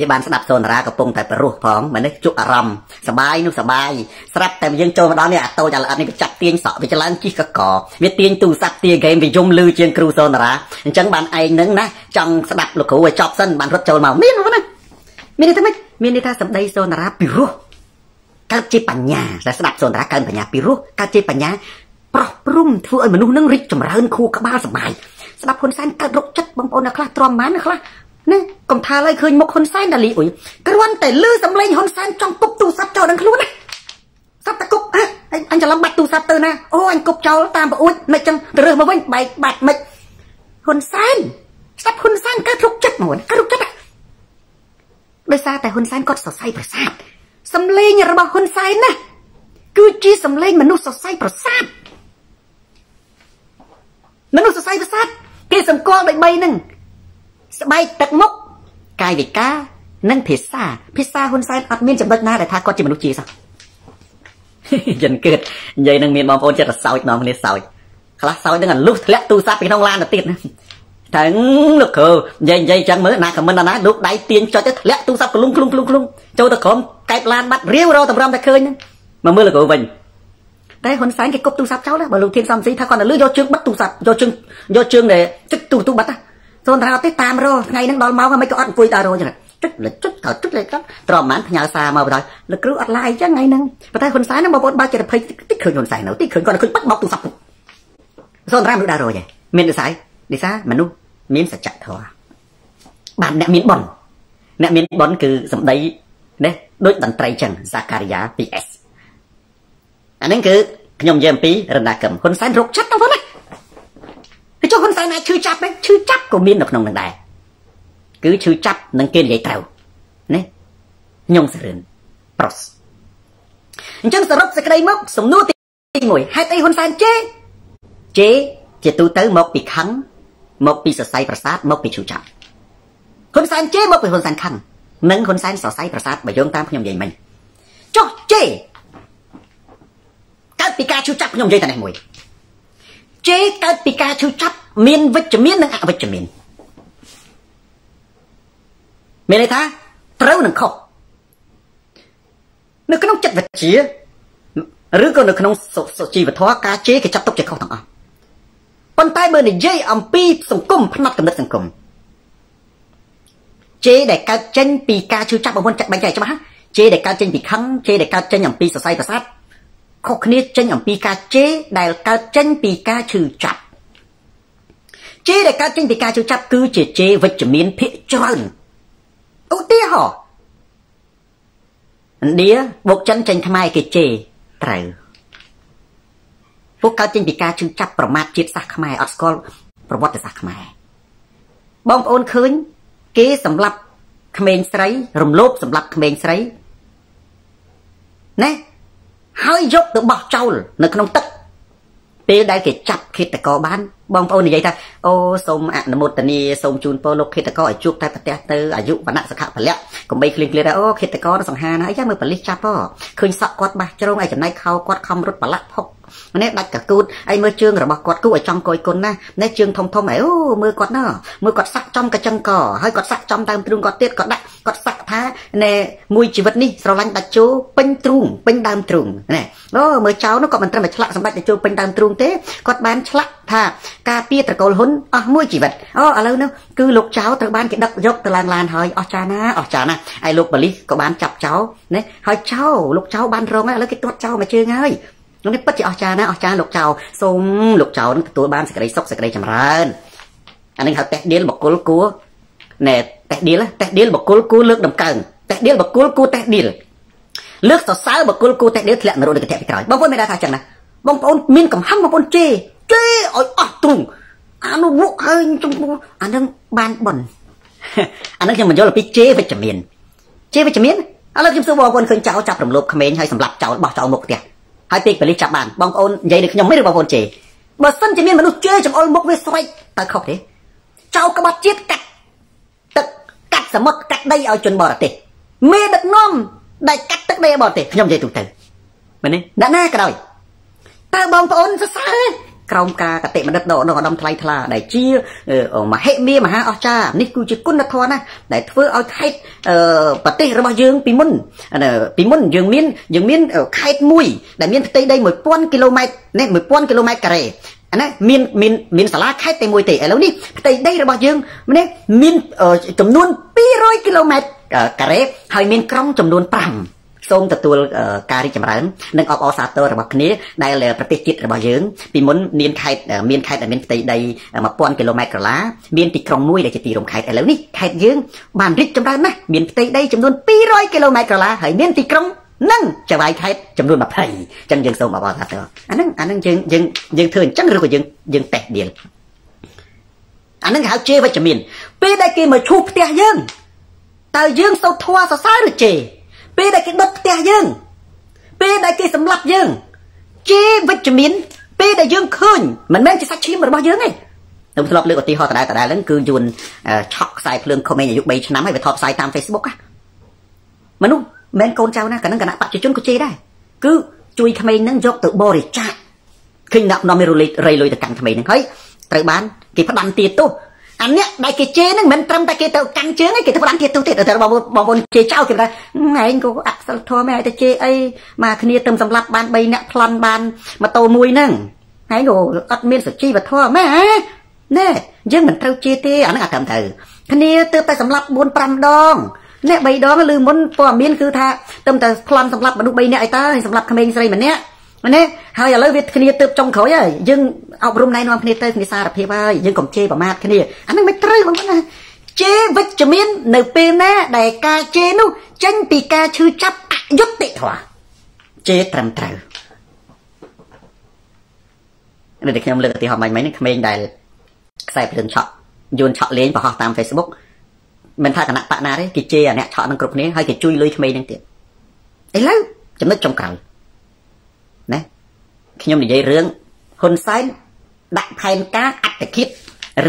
វាបានស្ដាប់សូនរាកំពុងតែប្រោះផងម្នេះជក់អារម្មណ៍សបាយនោះសបាយស្រាប់តែយើងចូលមកដល់នេះអាតូចអាល្អិតនេះវាចាប់ទាញសក់វាច្រឡំជីកកវាទាញទូរស័ព្ទទាហ្គេមវាយំលឺជាងគ្រូសូនរាអញ្ចឹងបានឯងនឹងណាចង់ស្ដាប់លោកគ្រូឲ្យចប់សិនបានរត់ចូលមកមានណាមានន័យថាម៉េចមានន័យថាសម្ដីសូនរាពិរោះកើតជាបញ្ញាតែស្ដាប់សូនរាកើតបញ្ញាពិរោះកើតជាបញ្ញា ប្រោះព្រំធ្វើឲ្យមនុស្សនឹងរីកចម្រើនខួរក្បាលសបាយស្ដាប់ហ៊ុនសែនកើតរកចិត្តបងប្អូនអ្នកខ្លះទ្រាំបានអ្នកខ្លះណាកុំថាឡើយឃើញមុខហ៊ុនសែនដាលីអុយគ្រាន់តែលឺសំឡេងហ៊ុនសែនចង់គប់ទូរស័ព្ទចោលនឹងខ្លួនណាសັບតគប់អញអញច្រឡំបាត់ទូរស័ព្ទទៅណាអូអញគប់ចោលតាមប្អួចមិនចឹងទៅរើសមកវិញបែកបាត់មិនហ៊ុនសែនស្ដាប់ហ៊ុនសែនកើតរុកចិត្តមកកើតរុកចិត្តដោយសារតែហ៊ុនសែនគាត់សរសៃប្រសាទសំឡេងរបស់ហ៊ុនសែនណាគឺជាសំឡេងមនុស្សសរសៃប្រសាទមនុ ស្សសរសៃប្រសាទគេសម្គាល់ដោយ3ហ្នឹងស្បែកទឹកមុខកាយវិការនិងភាសាភាសាហ៊ុនសែនអត់មានចំណុចណាដែលថាគាត់ជាមនុស្សជាសោះយិនកើតនិយាយនឹងមានបងប្អូនចិត្តសោចបងគ្នាសោចខ្លះសោចនឹងអាលុះធ្លាក់ទូរស័ព្ទពីក្នុងឡានទៅទៀតណាតែលោកគ្រូនិយាយនិយាយចឹងមើលណាខមមិនណាលោកដៃទៀងចុចទៅធ្លាក់ទូរស័ព្ទក្លុងក្លុងក្លុងក្លុងចូលទៅក្រុមកែបឡានបាត់រាវរោតម្រាំតែឃើញហ្នឹងមកមើលលោកគ្រូវិញ តែហ៊ុនសែនគេគប់ទូរស័ព្ទចោលបើលោកធានសំស៊ីថាគាត់ទៅលឺយកជើងបិទទូរស័ព្ទយកជើងយកជើងដែលទឹកទូទូបាត់ណាសូនរោទេតាមរថ្ងៃហ្នឹងដល់មកមិនក៏អត់អង្គុយដើររចឹងទឹកលជុតក៏ទឹកលេក៏ត្រមបានផ្ញើសារមកបន្តលោកគ្រូអត់ឡាយចឹងថ្ងៃហ្នឹងប៉ុន្តែហ៊ុនសែនហ្នឹងបងប្អូនបើចិត្តភ័យតិចឃើញហ៊ុនសែននៅតិចឃើញគាត់ឃើញបាត់បោកទូរស័ព្ទសូនរ៉ាមលើដើររយមាននិស័យនិសាមនុស្សមានសច្ចធម៌បានអ្នកមានបុណ្យអ្នកមានបុណ្យគឺសម្ដីនេះដូចតន្ត្រីចឹងសាការីយ៉ា PS អាហ្នឹងគឺខ្ញុំនិយាយអំពីរណាកឹមហ៊ុនសែនរកចិត្តបងប្អូនណាចុះហ៊ុនសែនអាចឈឺចាប់ទេឈឺចាប់ក៏មាននៅក្នុងនឹងដែរគឺឈឺចាប់នឹងគេនិយាយត្រូវណាខ្ញុំសរឿនប្រុសអញ្ចឹងសរុបសេចក្តីមកសំណួរទី1ហេតុអីហ៊ុនសែនជេជេជាទូទៅមកពីខឹងមកពីសរសៃប្រសាទមកពីឈឺចាប់ហ៊ុនសែនជេមកពីហ៊ុនសែនខឹងនិងហ៊ុនសែនសរសៃប្រសាទបើយោងតាមខ្ញុំនិយាយមិញចុះជេ កើតពីការឈឺចាប់ខ្ញុំនិយាយតែនេះមួយជេកើតពីការឈឺចាប់មានវិជ្ជមាននិងអវិជ្ជមានមានន័យថាត្រូវនិងខុសនៅក្នុងចិត្តវិទ្យាឬក៏នៅក្នុងសុជីវធម៌ការជេរគេចាត់ទុកជាខុសទាំងអស់ប៉ុន្តែបើនិយាយអំពីសង្គមផ្នែកកំណត់សង្គមជេរដែលកើតចេញពីការជឿចាប់បងប្អូនចាក់បែងចែកច្បាស់ជេរដែលកើតចេញពីខឹងជេរដែលកើតចេញអំពីសរសៃប្រសាទ ខុសគ្នាចេញអំពីការជេរដែលកើតចេញពីការឈឺចាប់ជេរដែលកើតចេញពីការជឿចាប់គឺជាជេរវិជ្ជមានភាកច្រើនឧទាហរណ៍ឥណ្ឌាបុកចិនចេញខ្មែរគេជេរត្រូវពួកកើតចេញពីការជឿចាប់ប្រមាថជាតិសាសន៍ខ្មែរអត់ស្គាល់ប្រវត្តិសាស្ត្រខ្មែរបងប្អូនឃើញ គេសម្លាប់ក្មេងស្រី រំលោភសម្លាប់ក្មេងស្រីណា ហើយយកទៅបោះចោលនៅក្នុងទឹកពេលដែលគេចាប់ឃាតករបាន បងប្អូននិយាយថាអូសូមអនុមោទនាសូមជូនពរលោកឃាតករឲ្យជួបតែប្រទះទៅអាយុវណ្ណៈសុខៈពលៈកុំបីឃ្លៀងឃ្លាថាអូឃាតករសង្ហាណាអីយ៉ាមើលប៉លិសចាប់ហ៎ឃើញសក់គាត់បាសជ្រងឲ្យចំណែកខោគាត់ខំរត់ប្រឡាក់ផុកម្នេះដាច់កកូតហើយមើលជើងរបស់គាត់គូឲ្យចង់កយគុណណានេះជើងធំធំហើយអូមើលគាត់ណមើលគាត់សាក់ចំកញ្ចឹងកហើយគាត់សាក់ចំតាមទ្រូងគាត់ទៀតគាត់ដាក់គាត់សាក់ថាណែមួយជីវិតនេះស្រឡាញ់ដាច់ជោពេញទ្រូងពេញដើមទ្រូងណែអូមើលចៅនោះគាត់មិនត្រឹមតែឆ្លាក់សម្ដេចដាច់ជោពេញដើមទ្រូងទេគាត់បានឆ្លាក់ ថាការពារត្រកូលហ៊ុនអស់មួយជីវិតអូឥឡូវនោះគឺលោកចៅត្រូវបានគេដឹកយកទៅឡើងឡានហើយអស់ចាណាអស់ចាណាហើយលោកបលិសក៏បានចាប់ចៅណាហើយចៅលោកចៅបានរងហើយឥឡូវគេទាត់ចៅមកជើងហើយនេះពិតជាអស្ចារ្យណាស់អស្ចារ្យលោកចៅសូមលោកចៅនឹងទទួលបានសេចក្តីសុខសេចក្តីចម្រើនអានេះហៅតេះឌៀលបកុលគួរណែតេះឌៀលតេះឌៀលបកុលគួរលើកដំកើងតេះឌៀលបកុលគួរតេះឌៀលលើកសរសើរបកុលគួរតេះឌៀលធ្លាក់នរោនៅកធៈពីក្រោយបងប្អូនមិនដែរថាចឹងណាបងប្អូនមានកំហឹងបងប្អូនជេរ ជេរឲ្យអស់ទ្រូងអានោះវក់ហើយចំពោះអានឹងបានប៉ុនអានឹងខ្ញុំបញ្យល់ពីជេរវិជ្ជមានជេរវិជ្ជមានឥឡូវខ្ញុំសួរបងប្អូនឃើញចៅចាប់រំលោភក្មេងហើយសម្លាប់ចោលបោះចោលមុខផ្ទះហើយពេកប៉លិសចាប់បានបងប្អូននិយាយនឹងខ្ញុំមិនឬបងប្អូនជេរបើសិនជាមានមនុស្សជេរចង្អុលមុខវាស្រេចតើខុសទេចៅក្បត់ជាតិកាត់ទឹកកាត់សមុទ្រកាត់ដីឲ្យជនបរទេសមេដឹកនាំដែលកាត់ទឹកដីឲ្យបរទេសខ្ញុំនិយាយទូទៅមែនទេអ្នកណាក៏ដោយតើបងប្អូនសរសើរ ក្រោមការកតិមនិតដ៏ឧត្តមថ្លៃថ្លាដែលជាមហិមាមហាអស្ចារ្យនេះគឺជាគុណធម៌ណាដែលធ្វើឲ្យខេត្តប្រទេសរបស់យើងពីមុនពីមុនយើងមានយើងមានខេត្តមួយដែលមានផ្ទៃដី1000គីឡូម៉ែត្រនេះ1000គីឡូម៉ែត្រការ៉េអាណាមានមានមានសាលាខេត្តតែមួយទេឥឡូវនេះផ្ទៃដីរបស់យើងនេះមានចំនួន200គីឡូម៉ែត្រការ៉េហើយមានក្រុងចំនួន5 សូមទទួលការរីកចម្រើននិងអបអរសាទររបស់គ្នាដែលប្រទេសជាតិរបស់យើងពីមុនមានខេត្តមានខេត្តដែលមានផ្ទៃដី1000គីឡូម៉ែត្រក្រឡាមានទីក្រុងមួយដែលជាទីរួមខេត្តឥឡូវនេះខេត្តយើងបានរីកចម្រើនណាស់មានផ្ទៃដីចំនួន200គីឡូម៉ែត្រក្រឡាហើយមានទីក្រុងនឹងចវាយខេត្តចំនួន20អញ្ចឹងយើងសូមអបអរសាទរអាហ្នឹងអាហ្នឹងយើងយើងយើងធ្វើអញ្ចឹងឬក៏យើងយើងតេស្តដៀលអាហ្នឹងគេហៅជេរវិជ្ជមានពេលដែលគេមកឈូសផ្ទះយើងតើយើងសូត្រធွာសរសើរឬជេរ ពេលដែលគេដុតផ្ទះយើង ពេលដែលគេសម្លាប់យើងជេរវិជ្ជមាន ពេលដែលយើងឃើញមិនមែនជាសាច់ឈាមរបស់យើងទេខ្ញុំធ្លាប់លើកឧទាហរណ៍ដដែលដដែលហ្នឹងគឺយួនឆក់ខ្សែភ្លើងក្មេងអាយុ3ឆ្នាំហើយវាថតផ្សាយតាម Facebook ណាមនុស្សមិនមែនកូនចៅណាកាលហ្នឹងគណៈបច្ចុប្បន្នក៏ជេរដែរគឺជួយក្មេងហ្នឹងយកទៅបរិច្ចាគឃើញដាក់នាំមានរលៃរៃលុយទៅកាន់ក្មេងហ្នឹងហើយត្រូវបានគេផ្ដាំទាទោ សអានេះដែលគេជេរហ្នឹងមិនត្រឹមតែគេទៅកាន់ជើងទេគេទៅផ្ដាំទៀតទូទៀតតែបងបងប្អូនជេរចោលគេថាឯងក៏អសិលធម៌មិនឲ្យទៅជេរអីមកគ្នាទៅសម្លាប់បាន3អ្នកប្លន់បានម៉ូតូមួយហ្នឹងឯងក៏អត់មានសុជីវធម៌ម៉ែណែយើងមិនត្រូវជេរទេអាហ្នឹងអាត្រឹមត្រូវគ្នាទៅតែសម្លាប់4 5ដងអ្នក3ដងឬមុនព័ត៌មានគឺថាទៅតែប្លន់សម្លាប់មនុស្ស3នាក់អីតើសម្លាប់ក្មេងស្រីម្នាក់ ណាហើយឥឡូវវាគ្នាទៅចុងក្រោយហើយយើងអប់រំណែនាំគ្នាទៅគ្នាសារភាពហើយយើងកុំជេរប្រមាថគ្នាអានឹងមិនត្រូវបងប្អូនណាជេរវិជ្ជមាន នៅពេលណា ដែលការជេរនោះចេញពីការឈឺចាប់អយុត្តិធម៌ជេរត្រឹមត្រូវនៅតែខ្ញុំលើកឧទាហរណ៍មិញមិញក្មេងដែលខ្សែភ្លើងឆក់យួនឆក់លេងបង្ហោះតាម Facebook មិនថាគណៈបកណាទេគេជេរអាអ្នកឆក់នឹងគ្រប់គ្នាហើយគេជួយលុយក្មេងនឹងទៀតឥឡូវចំណុចចុងក្រោយ ណាខ្ញុំនិយាយរឿងហ៊ុនសែនដាក់ផែនការអត្តឃាត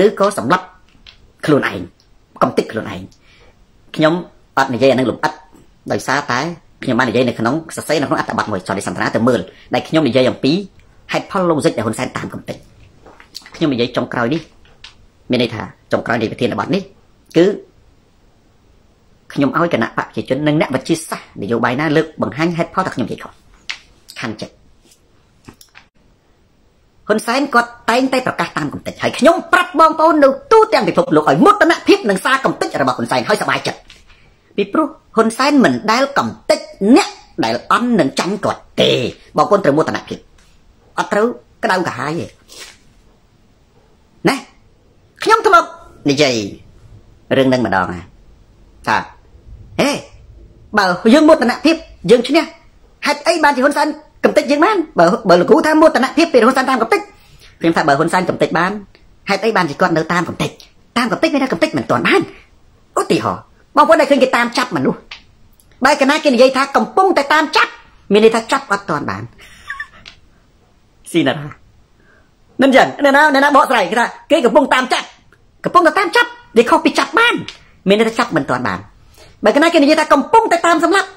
ឬក៏សម្លាប់ខ្លួនឯងកំតិចខ្លួនឯងខ្ញុំអត់និយាយអានឹងលំអិតដោយសារតែខ្ញុំបាននិយាយនៅក្នុងសរសេរនៅក្នុងអត្ថបទមួយចលិសន្តាទៅមើលដែលខ្ញុំនិយាយអំពីហេតុផល logic ដែលហ៊ុនសែនតាមកំតិចខ្ញុំនិយាយចុងក្រោយនេះមានន័យថាចុងក្រោយនៃប្រធានបទនេះគឺខ្ញុំឲ្យគណៈបកប្រជាជននិងអ្នកវិទ្យាសាស្ត្រនយោបាយណាលើកបង្ហាញហេតុផលថាខ្ញុំនិយាយខុសខណ្ឌចិត្ត ហ៊ុនសែនគាត់តែងតែប្រកាសតាមកំតិចហើយខ្ញុំប្រាប់បងប្អូននៅទូទាំងពិភពលោកឲ្យមុតនភាពនឹងសារកំតិចរបស់ហ៊ុនសែនឲ្យសប្បាយចិត្តពីព្រោះហ៊ុនសែនមិនដែលកំតិចអ្នកដែលអន់នឹងចាញ់គាត់ទេបងប្អូនត្រូវមុតនភាពអត់ត្រូវក្តៅកាហាយទេណាខ្ញុំធ្លាប់និយាយរឿងនឹងម្ដងថាហេបើយើងមោទនភាពយើងឈ្នះហេតុអីបានជាហ៊ុនសែន កំតិចយើងបានបើបើលោកគ្រូថាមោទនភាពពីហ៊ុនសែនតាមកំតិចខ្ញុំថាបើហ៊ុនសែនកំតិចបានហេតុអីបានជាគាត់នៅតាមកំតិចតាមកំតិចមានថាកំតិចមិនទាន់បានឧទាហរណ៍បងប្អូនដែលឃើញគេតាមចាប់មនុស្សបើកណាគេនិយាយថាកំពុងតែតាមចាប់មានន័យថាចាប់អត់ទាន់បានស៊ីណារ៉ាមិនចឹងអ្នកណាអ្នកណាបកស្រាយគេថាគេកំពុងតាមចាប់កំពុងតែតាមចាប់វាខុសពីចាប់បានមានន័យថាចាប់មិនទាន់បានបើកណាគេនិយាយថាកំពុងតែតាមសម្លាប់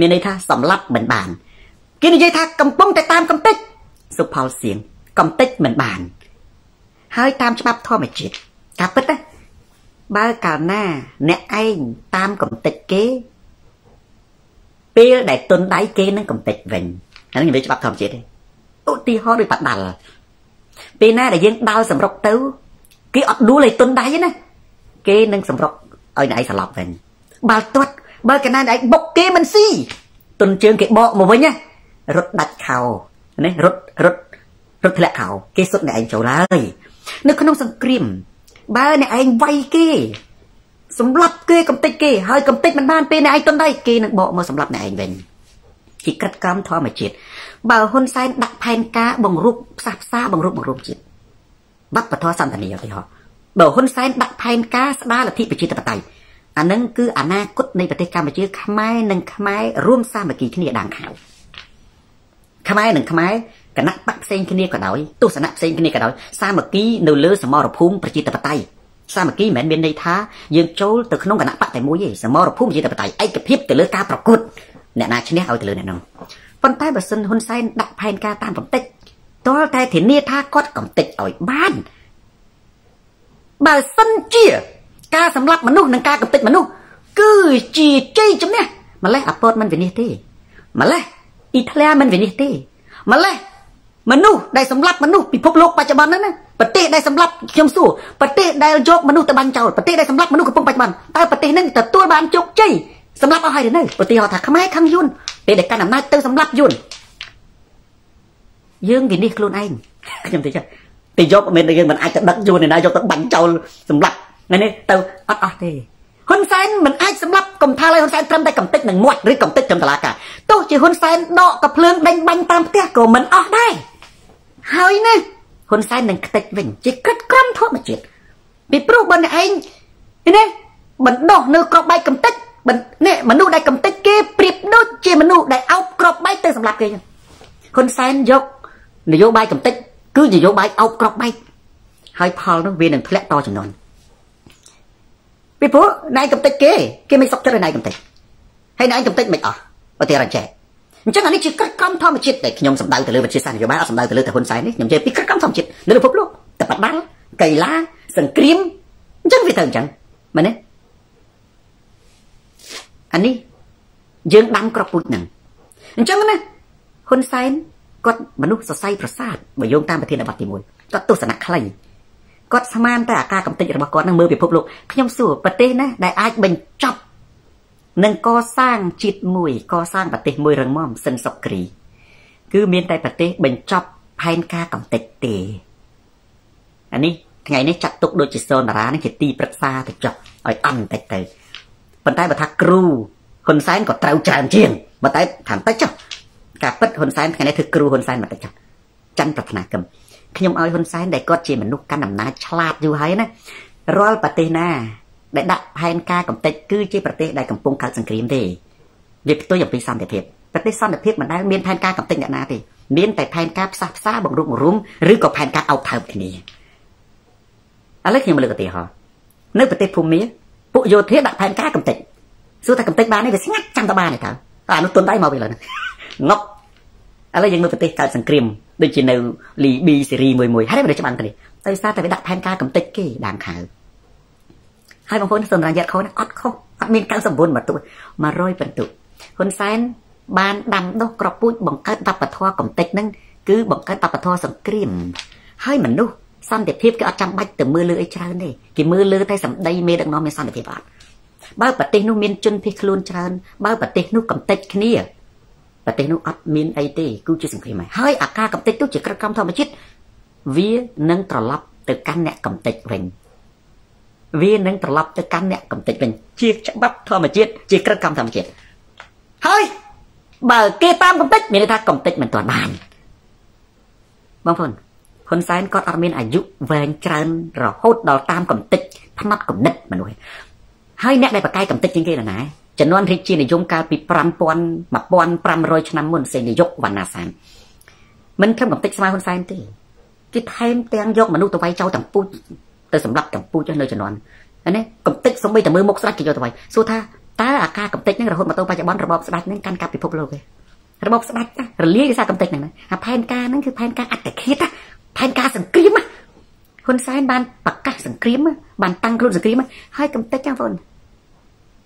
មានន័យថាសម្លាប់មិនបាន គេនិយាយថាកំពុងតែតាមកំតិចសុផលសៀងកំតិចមិនបាន ហើយតាមច្បាប់ធម្មជាតិការពិតណាបើកាលណា អ្នកឯងតាមកំតិចគេ ពេលដែលទុនដៃគេនឹងកំតិចវិញអានេះនិយាយច្បាប់ធម្មជាតិទេឧទាហរណ៍ដូចបដាល់ពេលណាដែលយើងដាល់សម្រុកទៅ គេអត់ដួលឲ្យទុនដៃណាគេនឹងសម្រុកឲ្យអ្នកឯងស្លាប់វិញបើទាត់បើកណាឯងបុកគេមិនស៊ីទុនជើងគេបកមកវិញណា រត់ដាច់ខោណារត់រត់រត់ធ្លាក់ខោគេសុទ្ធអ្នកឯងចូលហើយនៅក្នុងសង្គ្រាមបើអ្នកឯងវាយគេសម្លាប់គេកំតិចគេហើយកំតិចមិនបានពេលអ្នកឯងទុនដៃគេនឹងបកមកសម្លាប់អ្នកឯងវិញជាក្រិតកម្មធម្មជាតិបើហ៊ុនសែនដាក់ផែនការបង្រួបផ្សះផ្សាបង្រួបបង្រួមជាតិបបធរសន្តានីឧទាហរណ៍បើហ៊ុនសែនដាក់ផែនការស្ដារលទ្ធិប្រជាធិបតេយ្យអានឹងគឺអនាគតនៃប្រទេសកម្ពុជាខ្មែរនិងខ្មែររួមសាមគ្គីគ្នាដាងខៅ ខ្មែរនិងខ្មែរគណៈបកផ្សេងគ្នាក៏ដោយទស្សនៈផ្សេងគ្នាក៏ដោយសាមគ្គីនៅលើសមរភូមិប្រជាធិបតេយ្យសាមគ្គីមិនមែនមានន័យថាយើងចូលទៅក្នុងគណៈបកតែមួយទេសមរភូមិប្រជាធិបតេយ្យឯកភាពទៅលើការប្រកួតអ្នកណាឈ្នះឲ្យទៅលើអ្នកនោះប៉ុន្តែបើសិនហ៊ុនសែនដាក់ផែនការតាមកំតិចតលតែធានាថាគាត់កំតិចឲ្យបានបើសិនជា ការសម្លាប់មនុស្សនិងការកំទេចមនុស្សគឺជាជ័យជំនះម្លេះអាពតមិនវិនិច្ឆ័យទេម្លេះ អ៊ីតាលីមិនវិនិច្ឆ័យទេម្លេះមនុស្សដែលសម្លាប់មនុស្សពិភពលោកបច្ចុប្បន្នហ្នឹងណាប្រទេសដែលសម្លាប់ខ្ញុំសួរប្រទេសដែលយកមនុស្សទៅបាញ់ចោលប្រទេសដែលសម្លាប់មនុស្សកំពុងបច្ចុប្បន្នតើប្រទេសហ្នឹងទទួលបានជោគជ័យសម្លាប់អស់ហើយឬនៅប្រទេសហៅថាខ្មែរខឹងយួនពេលដែលកាន់អំណាចទៅសម្លាប់យួនយើងវិនិច្ឆ័យខ្លួនឯងខ្ញុំទៅចាទៅយកមិនយើងមិនអាចទៅដឹកយួនឯណាយកទៅបាញ់ចោលសម្លាប់ថ្ងៃនេះទៅអត់អស់ទេ ហ៊ុនសែនមិនអាចសម្លាប់កំថាឲ្យហ៊ុនសែនត្រឹមតែកំតិចនឹងមាត់ឬកំតិចត្រឹមតឡាការទោះជាហ៊ុនសែនដកកភ្លើងដេញបាញ់តាមផ្ទះក៏មិនអស់ដែរហើយណាហ៊ុនសែននឹងខ្ទេចវិញជាគិតក្រំធម្មជាតិពីព្រោះបើអ្នកឯងនេះបណ្ដោះនៅក្របបែកកំតិចនេះមនុស្សដែលកំតិចគេប្រៀបដូចជាមនុស្សដែលអោបក្របបែកទៅសម្លាប់គេហ៊ុនសែនយកនយោបាយកំតិចគឺនយោបាយអោបក្របបែកហើយផលនោះវានឹងធ្លាក់តចំនួន ពីព្រោះណៃកំតិចគេគេមិនសុខចិត្តណៃកំតិចហើយណៃកំតិចមិនអស់ឧទាហរណ៍ចេះអញ្ចឹងអានេះជាក្រឹតកំធម្មជាតិដែលខ្ញុំសម្ដៅទៅលើវិទ្យាសាស្ត្រនយោបាយអត់សម្ដៅទៅលើតែហ៊ុនសែននេះខ្ញុំនិយាយពីក្រឹតកំធម្មជាតិលើពិភពលោកតែបដាល់កីឡាសង្គ្រាមអញ្ចឹងវាទៅអញ្ចឹងមែនទេអានេះយើងដាំក្របពូជហ្នឹងអញ្ចឹងណាហ៊ុនសែនគាត់មនុស្សសរសៃប្រសាទបើយោងតាមប្រធានបទទី1គាត់ទស្សនៈខ្លី គាត់ស្មានតែអាការកំតិចរបស់គាត់នឹងមើលពិភពលោកខ្ញុំសួរប្រទេសណាដែលអាចបញ្ចប់និងកសាងជាតិមួយកសាងប្រទេសមួយរឹងមាំសិនសុគ្រី គឺមានតែប្រទេសបញ្ចប់ផែនការកំតិចទេអានេះថ្ងៃនេះចាត់ទុកដូចជាសូនតារានេះជាទីប្រឹក្សាទៅចុះឲ្យអន់បន្តិចទៅប៉ុន្តែបើថាគ្រូហ៊ុនសែនក៏ត្រូវច្រើនជាងបើតែថាបន្តិចចុះការពិតហ៊ុនសែនថ្ងៃនេះធ្វើគ្រូហ៊ុនសែនបន្តិចចុះច័ន្ទប្រាថ្នាកម្ម ខ្ញុំឲ្យហ៊ុនសែនដែលគាត់ជាមនុស្សកាន់អំណាចឆ្លាតយូរហើយណារាល់ប្រទេសណា ដែលដាក់ផែនការកំទេចគឺជាប្រទេសដែលកំពុងកើតសង្គ្រាមទេវាផ្ទុយអំពីសន្តិភាពប្រទេសសន្តិភាពមិនដែលមានផែនការកំទេចអ្នកណាទេមានតែផែនការផ្សះផ្សាបង្រួបបង្រួមឬក៏ផែនការអោបថើបគ្នាឥឡូវខ្ញុំលើកឧទាហរណ៍នៅប្រទេសភូមាពួកយោធាដាក់ផែនការកំទេចសួរថាកំទេចបាននេះវាស្ងាត់ចាំតបានទេតើអានោះទុនដៃមកវិញឡើយងប់ ឥឡូវយើងមើលប្រទេសកើតសង្គ្រាមដូចជានៅលីប៊ីសេរីមួយមួយហើយមិនច្បាស់គ្នាដោយសារតែវាដាក់ផែនការកំទេចគេដាងខៅហើយបងប្អូនសូមរំលឹកខុសណាអត់ខុសអត់មាន99បន្ទុ100បន្ទុហ៊ុនសែនបានដាំដុះក្របពូជបង្កើតវប្បធម៌កំទេចហ្នឹងគឺបង្កើតវប្បធម៌សង្គ្រាមហើយមនុស្សសន្តិភាពគេអត់ចាំបាច់ទៅមើលលើអីច្រើនទេគេមើលលើតែសម្ដីមេដឹកនាំមានសន្តិភាពអត់បើប្រទេសនោះមានជនភៀសខ្លួនច្រើនបើប្រទេសនោះកំទេចគ្នា ប្រទេសនោះអត់មានអីទេគឺជាសង្គ្រាមហើយអាការកំទេចនោះជាក្រឹតក្រមធម្មជាតិវានឹងត្រឡប់ទៅកាន់អ្នកកំទេចវិញវានឹងត្រឡប់ទៅកាន់អ្នកកំទេចវិញជាច្បាប់ធម្មជាតិជាក្រឹតកម្មធម្មជាតិហើយបើគេតាមកំទេចមានន័យថាកំទេចមិនទាន់បានបងប្អូនហ៊ុនសែនគាត់អត់មានអាយុវែងច្រើនរហូតដល់តាមកំទេចផ្នត់គំនិតមនុស្សហើយអ្នកដែលបកកាយកំទេចជាងគេណា ចំនួនរាជានិយមកាលពី5000 1500ឆ្នាំមុនសេនាយកវណ្ណាសានមិនត្រឹមកំទេចស្មើហ៊ុនសែនទេគេថែមទាំងយកមនុស្សទៅវាយចោលទាំងពូជទៅសម្រាប់ទាំងពូជនៅជំនាន់ណាកំទេចសំបីតែមើលមុខស្ដេចគេយកទៅវាយសួរថាតើអាការកំទេចហ្នឹងរហូតមកដល់បច្ចុប្បន្នរបបស្ដេចហ្នឹងកាន់កាប់ពិភពលោកទេរបបស្ដេចរលាយដោយសារកំទេចហ្នឹងអាផែនការហ្នឹងគឺផែនការអត្តឃាតផែនការសង្គ្រាមហ៊ុនសែនបានប្រកាសសង្គ្រាមបានតាំងខ្លួនសង្គ្រាមហើយកំទេចចឹងបង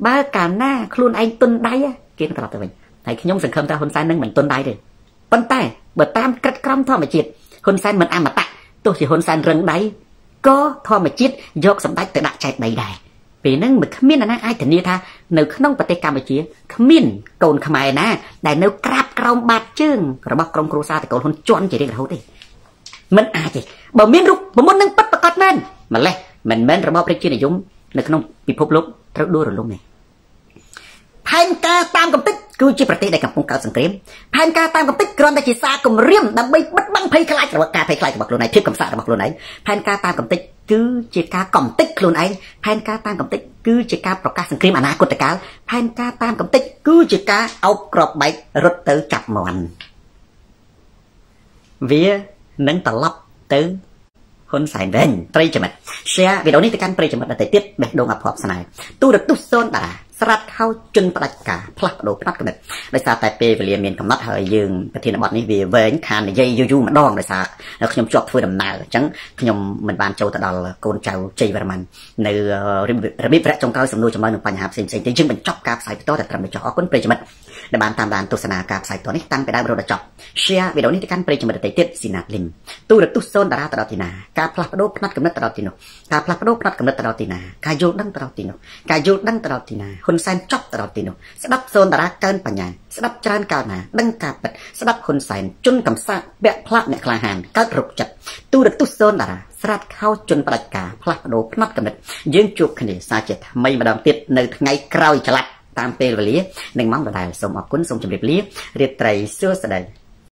បើកាលណាខ្លួនឯងទុនដៃគេនឹងត្រឡប់ទៅវិញហើយខ្ញុំសង្ឃឹមថាហ៊ុនសែននឹងមិនទុនដៃទេប៉ុន្តែបើតាមក្រិតក្រមធម្មជាតិហ៊ុនសែនមិនអមតៈទោះជាហ៊ុនសែនរឹងដៃក៏ធម្មជាតិយកសម្ដេចទៅដាក់ចែកដីដែរពេលហ្នឹងមិនគ្មានណាអាចធានាថានៅក្នុងប្រទេសកម្ពុជាគ្មានកូនខ្មែរណាដែលនៅក្រាបក្រោមបាតជើងរបស់ក្រុមគ្រួសារតកូលហ៊ុនជន់ជារៀងរហូតទេមិនអាចទេបើមានរូបមន្តនឹងពិតប្រកបមែនម្លេះមិនមែនរបបប្រជានិយមនៅក្នុងពិភពលោកត្រូវដួលរលំទេ ផែនការតាមកំតិចគឺជាប្រទេសដែលកំពុងកើតសង្គ្រាមផែនការតាមកំតិចគ្រាន់តែជាសារគម្រាមដើម្បីបិទបាំងភ័យខ្លាចរបស់ការភ័យខ្លាចរបស់ខ្លួនឯងភាពកំសត់របស់ខ្លួនឯងផែនការតាមកំតិចគឺជាការកំតិចខ្លួនឯងផែនការតាមកំតិចគឺជាការប្រកាសសង្គ្រាមអនាគតកាលផែនការតាមកំតិចគឺជាការអោបក្របបែករត់ទៅចាប់មន់វានឹងត្រឡប់ទៅហ៊ុនសែនវិញប្រិយមិត្ត share វីដេអូនេះទៅកាន់ប្រិយមិត្តដទៃទៀតបេះដូងអភ័ព្វស្នេហ៍ទូរទស្សន៍សូនតារា ស្រាត់ខោជន់ផ្ដាច់ការផ្លាស់ប្ដូរផ្នត់គំនិតដោយសារតែពេលវេលាមានកំណត់ហើយយើងប្រធានបទនេះវាវែងខាននិយាយយូរយូរម្ដងដោយសារខ្ញុំជាប់ធ្វើដំណើរអញ្ចឹងខ្ញុំមិនបានចូលទៅដល់កូនចៅជ័យវរ្ម័ននៅរបៀបរយៈចុងក្រោយសំណួរចម្លើយនឹងបញ្ហាផ្សេងៗទេយើងបញ្ចប់ការផ្សាយបន្តតែត្រឹមនេះចុះអរគុណប្រិយមិត្តដែលបានតាមដានទស្សនាការផ្សាយបន្តនេះតាំងពីដើមរហូតដល់ចប់ share វីដេអូនេះទៅកាន់ប្រិយមិត្តដទៃទៀតស៊ីណាតលីនទូរទស្សន៍សូនតារាទៅដល់ទីណាការផ្លាស់ប្ដូរផ្នត់គំនិតទៅដល់ទីនោះការផ្លាស់ប្ដូរផ្នត់គំនិតទៅដល់ទីណាការយល់ដឹងទៅដល់ទីនោះការយល់ដឹងទៅដល់ទីណាហ៊ុនសែនចប់ទៅដល់ទីនោះស្ដាប់សូនតារាកើនបញ្ញាស្ដាប់ច្រើនកាលណាដឹងការពិតស្ដាប់ហ៊ុនសែនជន់កំសាកពាក់ផ្លាកអ្នកក្លាហានកើតរុកចិត្តទូរទស្សន៍សូនតារាស្រាត់ខោជន់ផ្ដាច់ការផ្លាស់ប្ដូរផ្នត់គំនិតយើងជួបគ្នាសាជាថ្មីម្ដងទៀតនៅថ្ងៃក្រោយចល័តតាមពេលវេលានិងម៉ោងដដែលសូមអរគុណសូមជម្រាបលារាត្រីសួស្តី